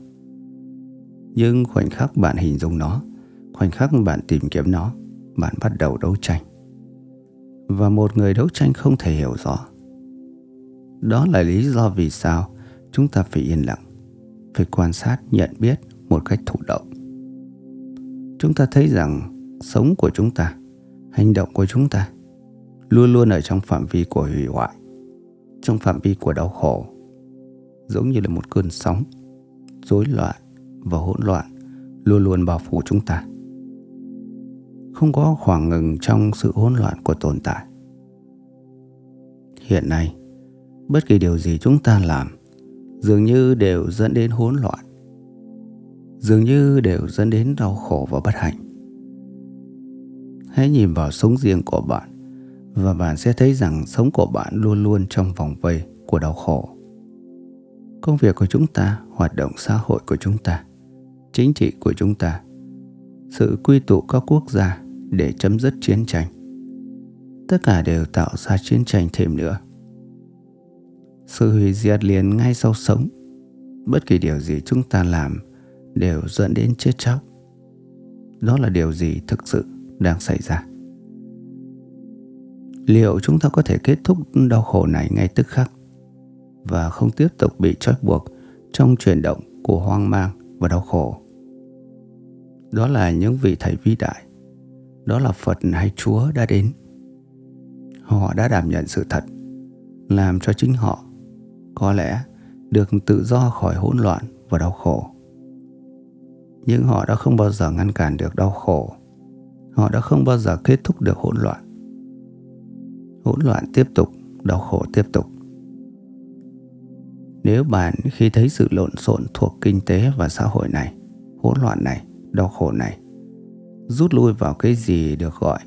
nhưng khoảnh khắc bạn hình dung nó khoảnh khắc bạn tìm kiếm nó, bạn bắt đầu đấu tranh. Và một người đấu tranh không thể hiểu rõ. Đó là lý do vì sao chúng ta phải yên lặng, phải quan sát, nhận biết một cách thụ động. Chúng ta thấy rằng sống của chúng ta, hành động của chúng ta luôn luôn ở trong phạm vi của hủy hoại, trong phạm vi của đau khổ, giống như là một cơn sóng rối loạn và hỗn loạn luôn luôn bao phủ chúng ta không có khoảng ngừng trong sự hỗn loạn của tồn tại hiện nay bất kỳ điều gì chúng ta làm dường như đều dẫn đến hỗn loạn dường như đều dẫn đến đau khổ và bất hạnh hãy nhìn vào sống riêng của bạn và bạn sẽ thấy rằng sống của bạn luôn luôn trong vòng vây của đau khổ. Công việc của chúng ta, hoạt động xã hội của chúng ta, chính trị của chúng ta, sự quy tụ các quốc gia để chấm dứt chiến tranh. Tất cả đều tạo ra chiến tranh thêm nữa. Sự hủy diệt liền ngay sau sống. Bất kỳ điều gì chúng ta làm đều dẫn đến chết chóc. Đó là điều gì thực sự đang xảy ra liệu chúng ta có thể kết thúc đau khổ này ngay tức khắc và không tiếp tục bị trói buộc trong chuyển động của hoang mang và đau khổ đó là những vị thầy vĩ đại đó là phật hay chúa đã đến. Họ đã đảm nhận sự thật làm cho chính họ có lẽ được tự do khỏi hỗn loạn và đau khổ. Nhưng họ đã không bao giờ ngăn cản được đau khổ. Họ đã không bao giờ kết thúc được hỗn loạn. Hỗn loạn tiếp tục, đau khổ tiếp tục. Nếu bạn khi thấy sự lộn xộn thuộc kinh tế và xã hội này, hỗn loạn này, đau khổ này, rút lui vào cái gì được gọi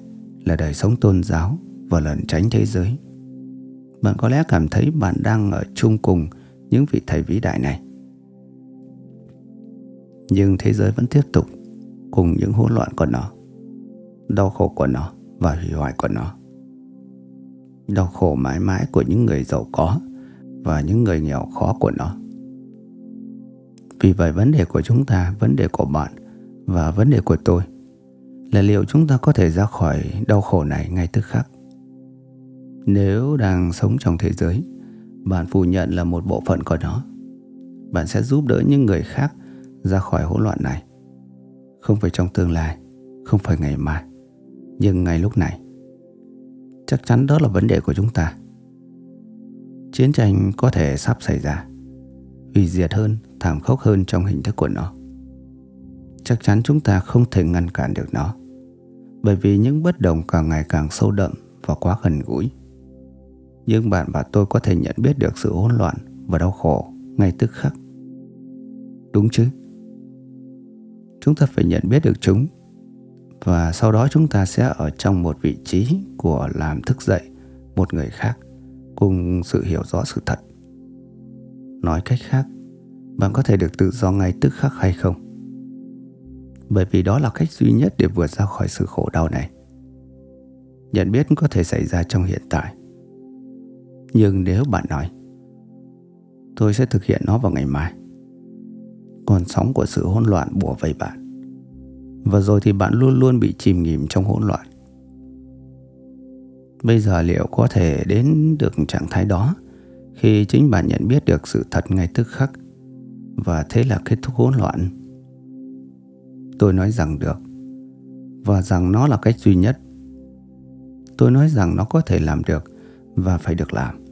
là đời sống tôn giáo và lẩn tránh thế giới. Bạn có lẽ cảm thấy bạn đang ở chung cùng những vị thầy vĩ đại này. Nhưng thế giới vẫn tiếp tục cùng những hỗn loạn của nó, đau khổ của nó và hủy hoại của nó. Đau khổ mãi mãi của những người giàu có và những người nghèo khó của nó. Vì vậy vấn đề của chúng ta, vấn đề của bạn và vấn đề của tôi là liệu chúng ta có thể ra khỏi đau khổ này ngay tức khắc. Nếu đang sống trong thế giới, bạn phủ nhận là một bộ phận của nó. Bạn sẽ giúp đỡ những người khác ra khỏi hỗn loạn này. Không phải trong tương lai, không phải ngày mai, nhưng ngay lúc này. Chắc chắn đó là vấn đề của chúng ta. Chiến tranh có thể sắp xảy ra, hủy diệt hơn, thảm khốc hơn trong hình thức của nó. Chắc chắn chúng ta không thể ngăn cản được nó bởi vì những bất đồng càng ngày càng sâu đậm và quá gần gũi. Nhưng bạn và tôi có thể nhận biết được sự hỗn loạn và đau khổ ngay tức khắc. Đúng chứ? Chúng ta phải nhận biết được chúng và sau đó chúng ta sẽ ở trong một vị trí của làm thức dậy một người khác cùng sự hiểu rõ sự thật. Nói cách khác, bạn có thể được tự do ngay tức khắc hay không? Bởi vì đó là cách duy nhất để vượt ra khỏi sự khổ đau này. Nhận biết có thể xảy ra trong hiện tại. Nhưng nếu bạn nói, tôi sẽ thực hiện nó vào ngày mai, còn sóng của sự hỗn loạn bùa vây bạn. Và rồi thì bạn luôn luôn bị chìm nghỉm trong hỗn loạn. Bây giờ liệu có thể đến được trạng thái đó khi chính bạn nhận biết được sự thật ngay tức khắc và thế là kết thúc hỗn loạn Tôi nói rằng được. Và rằng nó là cách duy nhất. Tôi nói rằng nó có thể làm được Và phải được làm.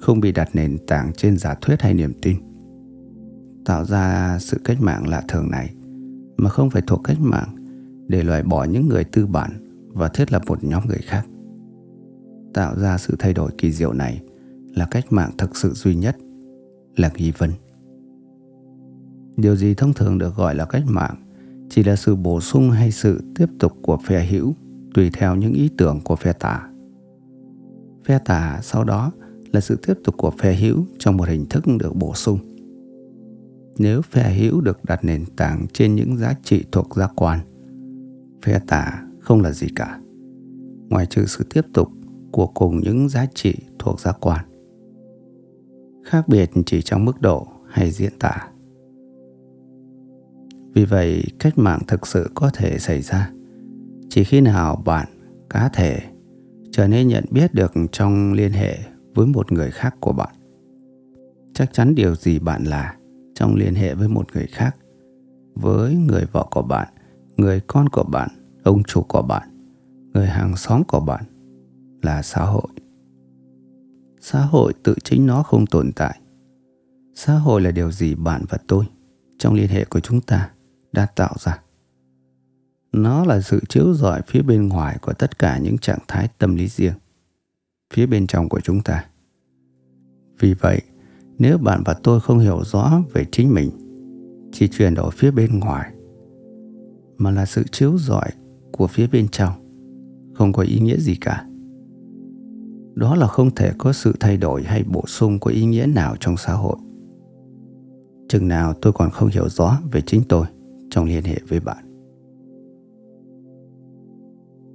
Không bị đặt nền tảng trên giả thuyết hay niềm tin. Tạo ra sự cách mạng lạ thường này, Mà không phải thuộc cách mạng Để loại bỏ những người tư bản Và thiết lập một nhóm người khác. Tạo ra sự thay đổi kỳ diệu này Là cách mạng thực sự duy nhất, Là nghi vấn. Điều gì thông thường được gọi là cách mạng chỉ là sự bổ sung hay sự tiếp tục của phe hữu tùy theo những ý tưởng của phe tả. Phe tả sau đó là sự tiếp tục của phe hữu trong một hình thức được bổ sung. Nếu phe hữu được đặt nền tảng trên những giá trị thuộc giác quan, phe tả không là gì cả, ngoài trừ sự tiếp tục của cùng những giá trị thuộc giác quan. Khác biệt chỉ trong mức độ hay diễn tả. Vì vậy, cách mạng thực sự có thể xảy ra chỉ khi nào bạn cá thể trở nên nhận biết được trong liên hệ với một người khác của bạn. Chắc chắn điều gì bạn là trong liên hệ với một người khác, với người vợ của bạn, người con của bạn, ông chủ của bạn, người hàng xóm của bạn là xã hội. Xã hội tự chính nó không tồn tại. Xã hội là điều gì bạn và tôi trong liên hệ của chúng ta đã tạo ra. Nó là sự chiếu rọi phía bên ngoài của tất cả những trạng thái tâm lý riêng, phía bên trong của chúng ta. Vì vậy, nếu bạn và tôi không hiểu rõ về chính mình, chỉ chuyển đổi phía bên ngoài, mà là sự chiếu rọi của phía bên trong, không có ý nghĩa gì cả. Đó là không thể có sự thay đổi hay bổ sung có ý nghĩa nào trong xã hội. Chừng nào tôi còn không hiểu rõ về chính tôi, trong liên hệ với bạn.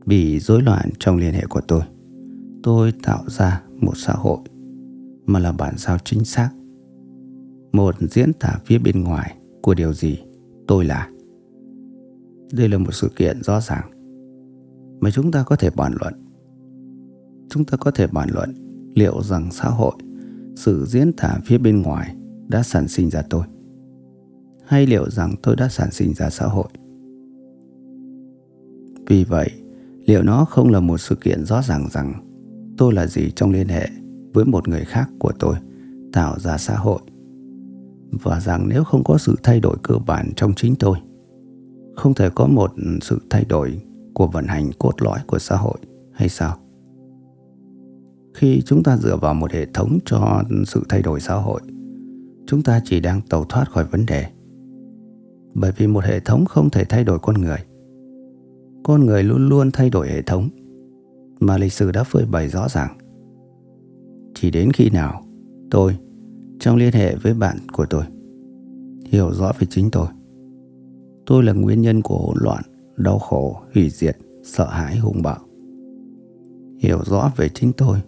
Bị rối loạn trong liên hệ của tôi, tôi tạo ra một xã hội mà là bản sao chính xác. Một diễn tả phía bên ngoài của điều gì tôi là. Đây là một sự kiện rõ ràng mà chúng ta có thể bàn luận. Chúng ta có thể bàn luận liệu rằng xã hội, sự diễn tả phía bên ngoài đã sản sinh ra tôi hay liệu rằng tôi đã sản sinh ra xã hội. Vì vậy, liệu nó không là một sự kiện rõ ràng rằng tôi là gì trong liên hệ với một người khác của tôi tạo ra xã hội và rằng nếu không có sự thay đổi cơ bản trong chính tôi không thể có một sự thay đổi của vận hành cốt lõi của xã hội hay sao khi chúng ta dựa vào một hệ thống cho sự thay đổi xã hội chúng ta chỉ đang tẩu thoát khỏi vấn đề. Bởi vì một hệ thống không thể thay đổi con người. Con người luôn luôn thay đổi hệ thống mà lịch sử đã phơi bày rõ ràng. Chỉ đến khi nào tôi trong liên hệ với bạn của tôi hiểu rõ về chính tôi. Tôi là nguyên nhân của hỗn loạn, đau khổ, hủy diệt, sợ hãi hung bạo. Hiểu rõ về chính tôi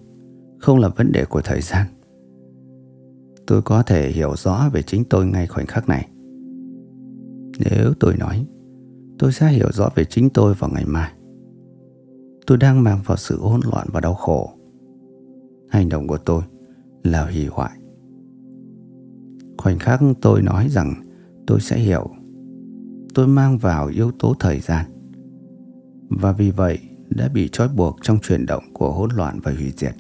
không là vấn đề của thời gian. Tôi có thể hiểu rõ về chính tôi ngay khoảnh khắc này. Nếu tôi nói, tôi sẽ hiểu rõ về chính tôi vào ngày mai. Tôi đang mang vào sự hỗn loạn và đau khổ. Hành động của tôi là hủy hoại. Khoảnh khắc tôi nói rằng tôi sẽ hiểu, tôi mang vào yếu tố thời gian. Và vì vậy đã bị trói buộc trong chuyển động của hỗn loạn và hủy diệt.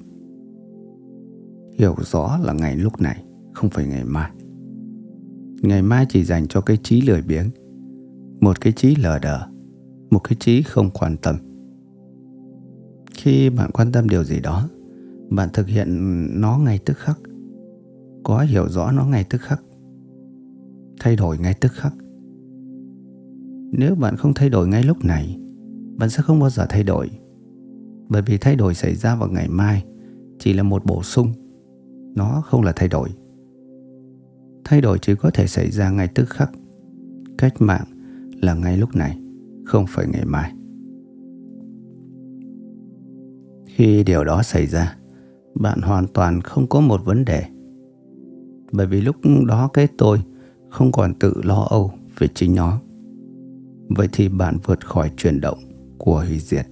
Hiểu rõ là ngày lúc này, không phải ngày mai. Ngày mai chỉ dành cho cái trí lười biếng, một cái trí lờ đờ, một cái trí không quan tâm. Khi bạn quan tâm điều gì đó, bạn thực hiện nó ngay tức khắc. Có hiểu rõ nó ngay tức khắc. Thay đổi ngay tức khắc. Nếu bạn không thay đổi ngay lúc này bạn sẽ không bao giờ thay đổi. Bởi vì thay đổi xảy ra vào ngày mai chỉ là một bổ sung. Nó không là thay đổi thay đổi chỉ có thể xảy ra ngay tức khắc. Cách mạng là ngay lúc này, không phải ngày mai. Khi điều đó xảy ra, bạn hoàn toàn không có một vấn đề. Bởi vì lúc đó cái tôi không còn tự lo âu về chính nó. Vậy thì bạn vượt khỏi chuyển động của hủy diệt.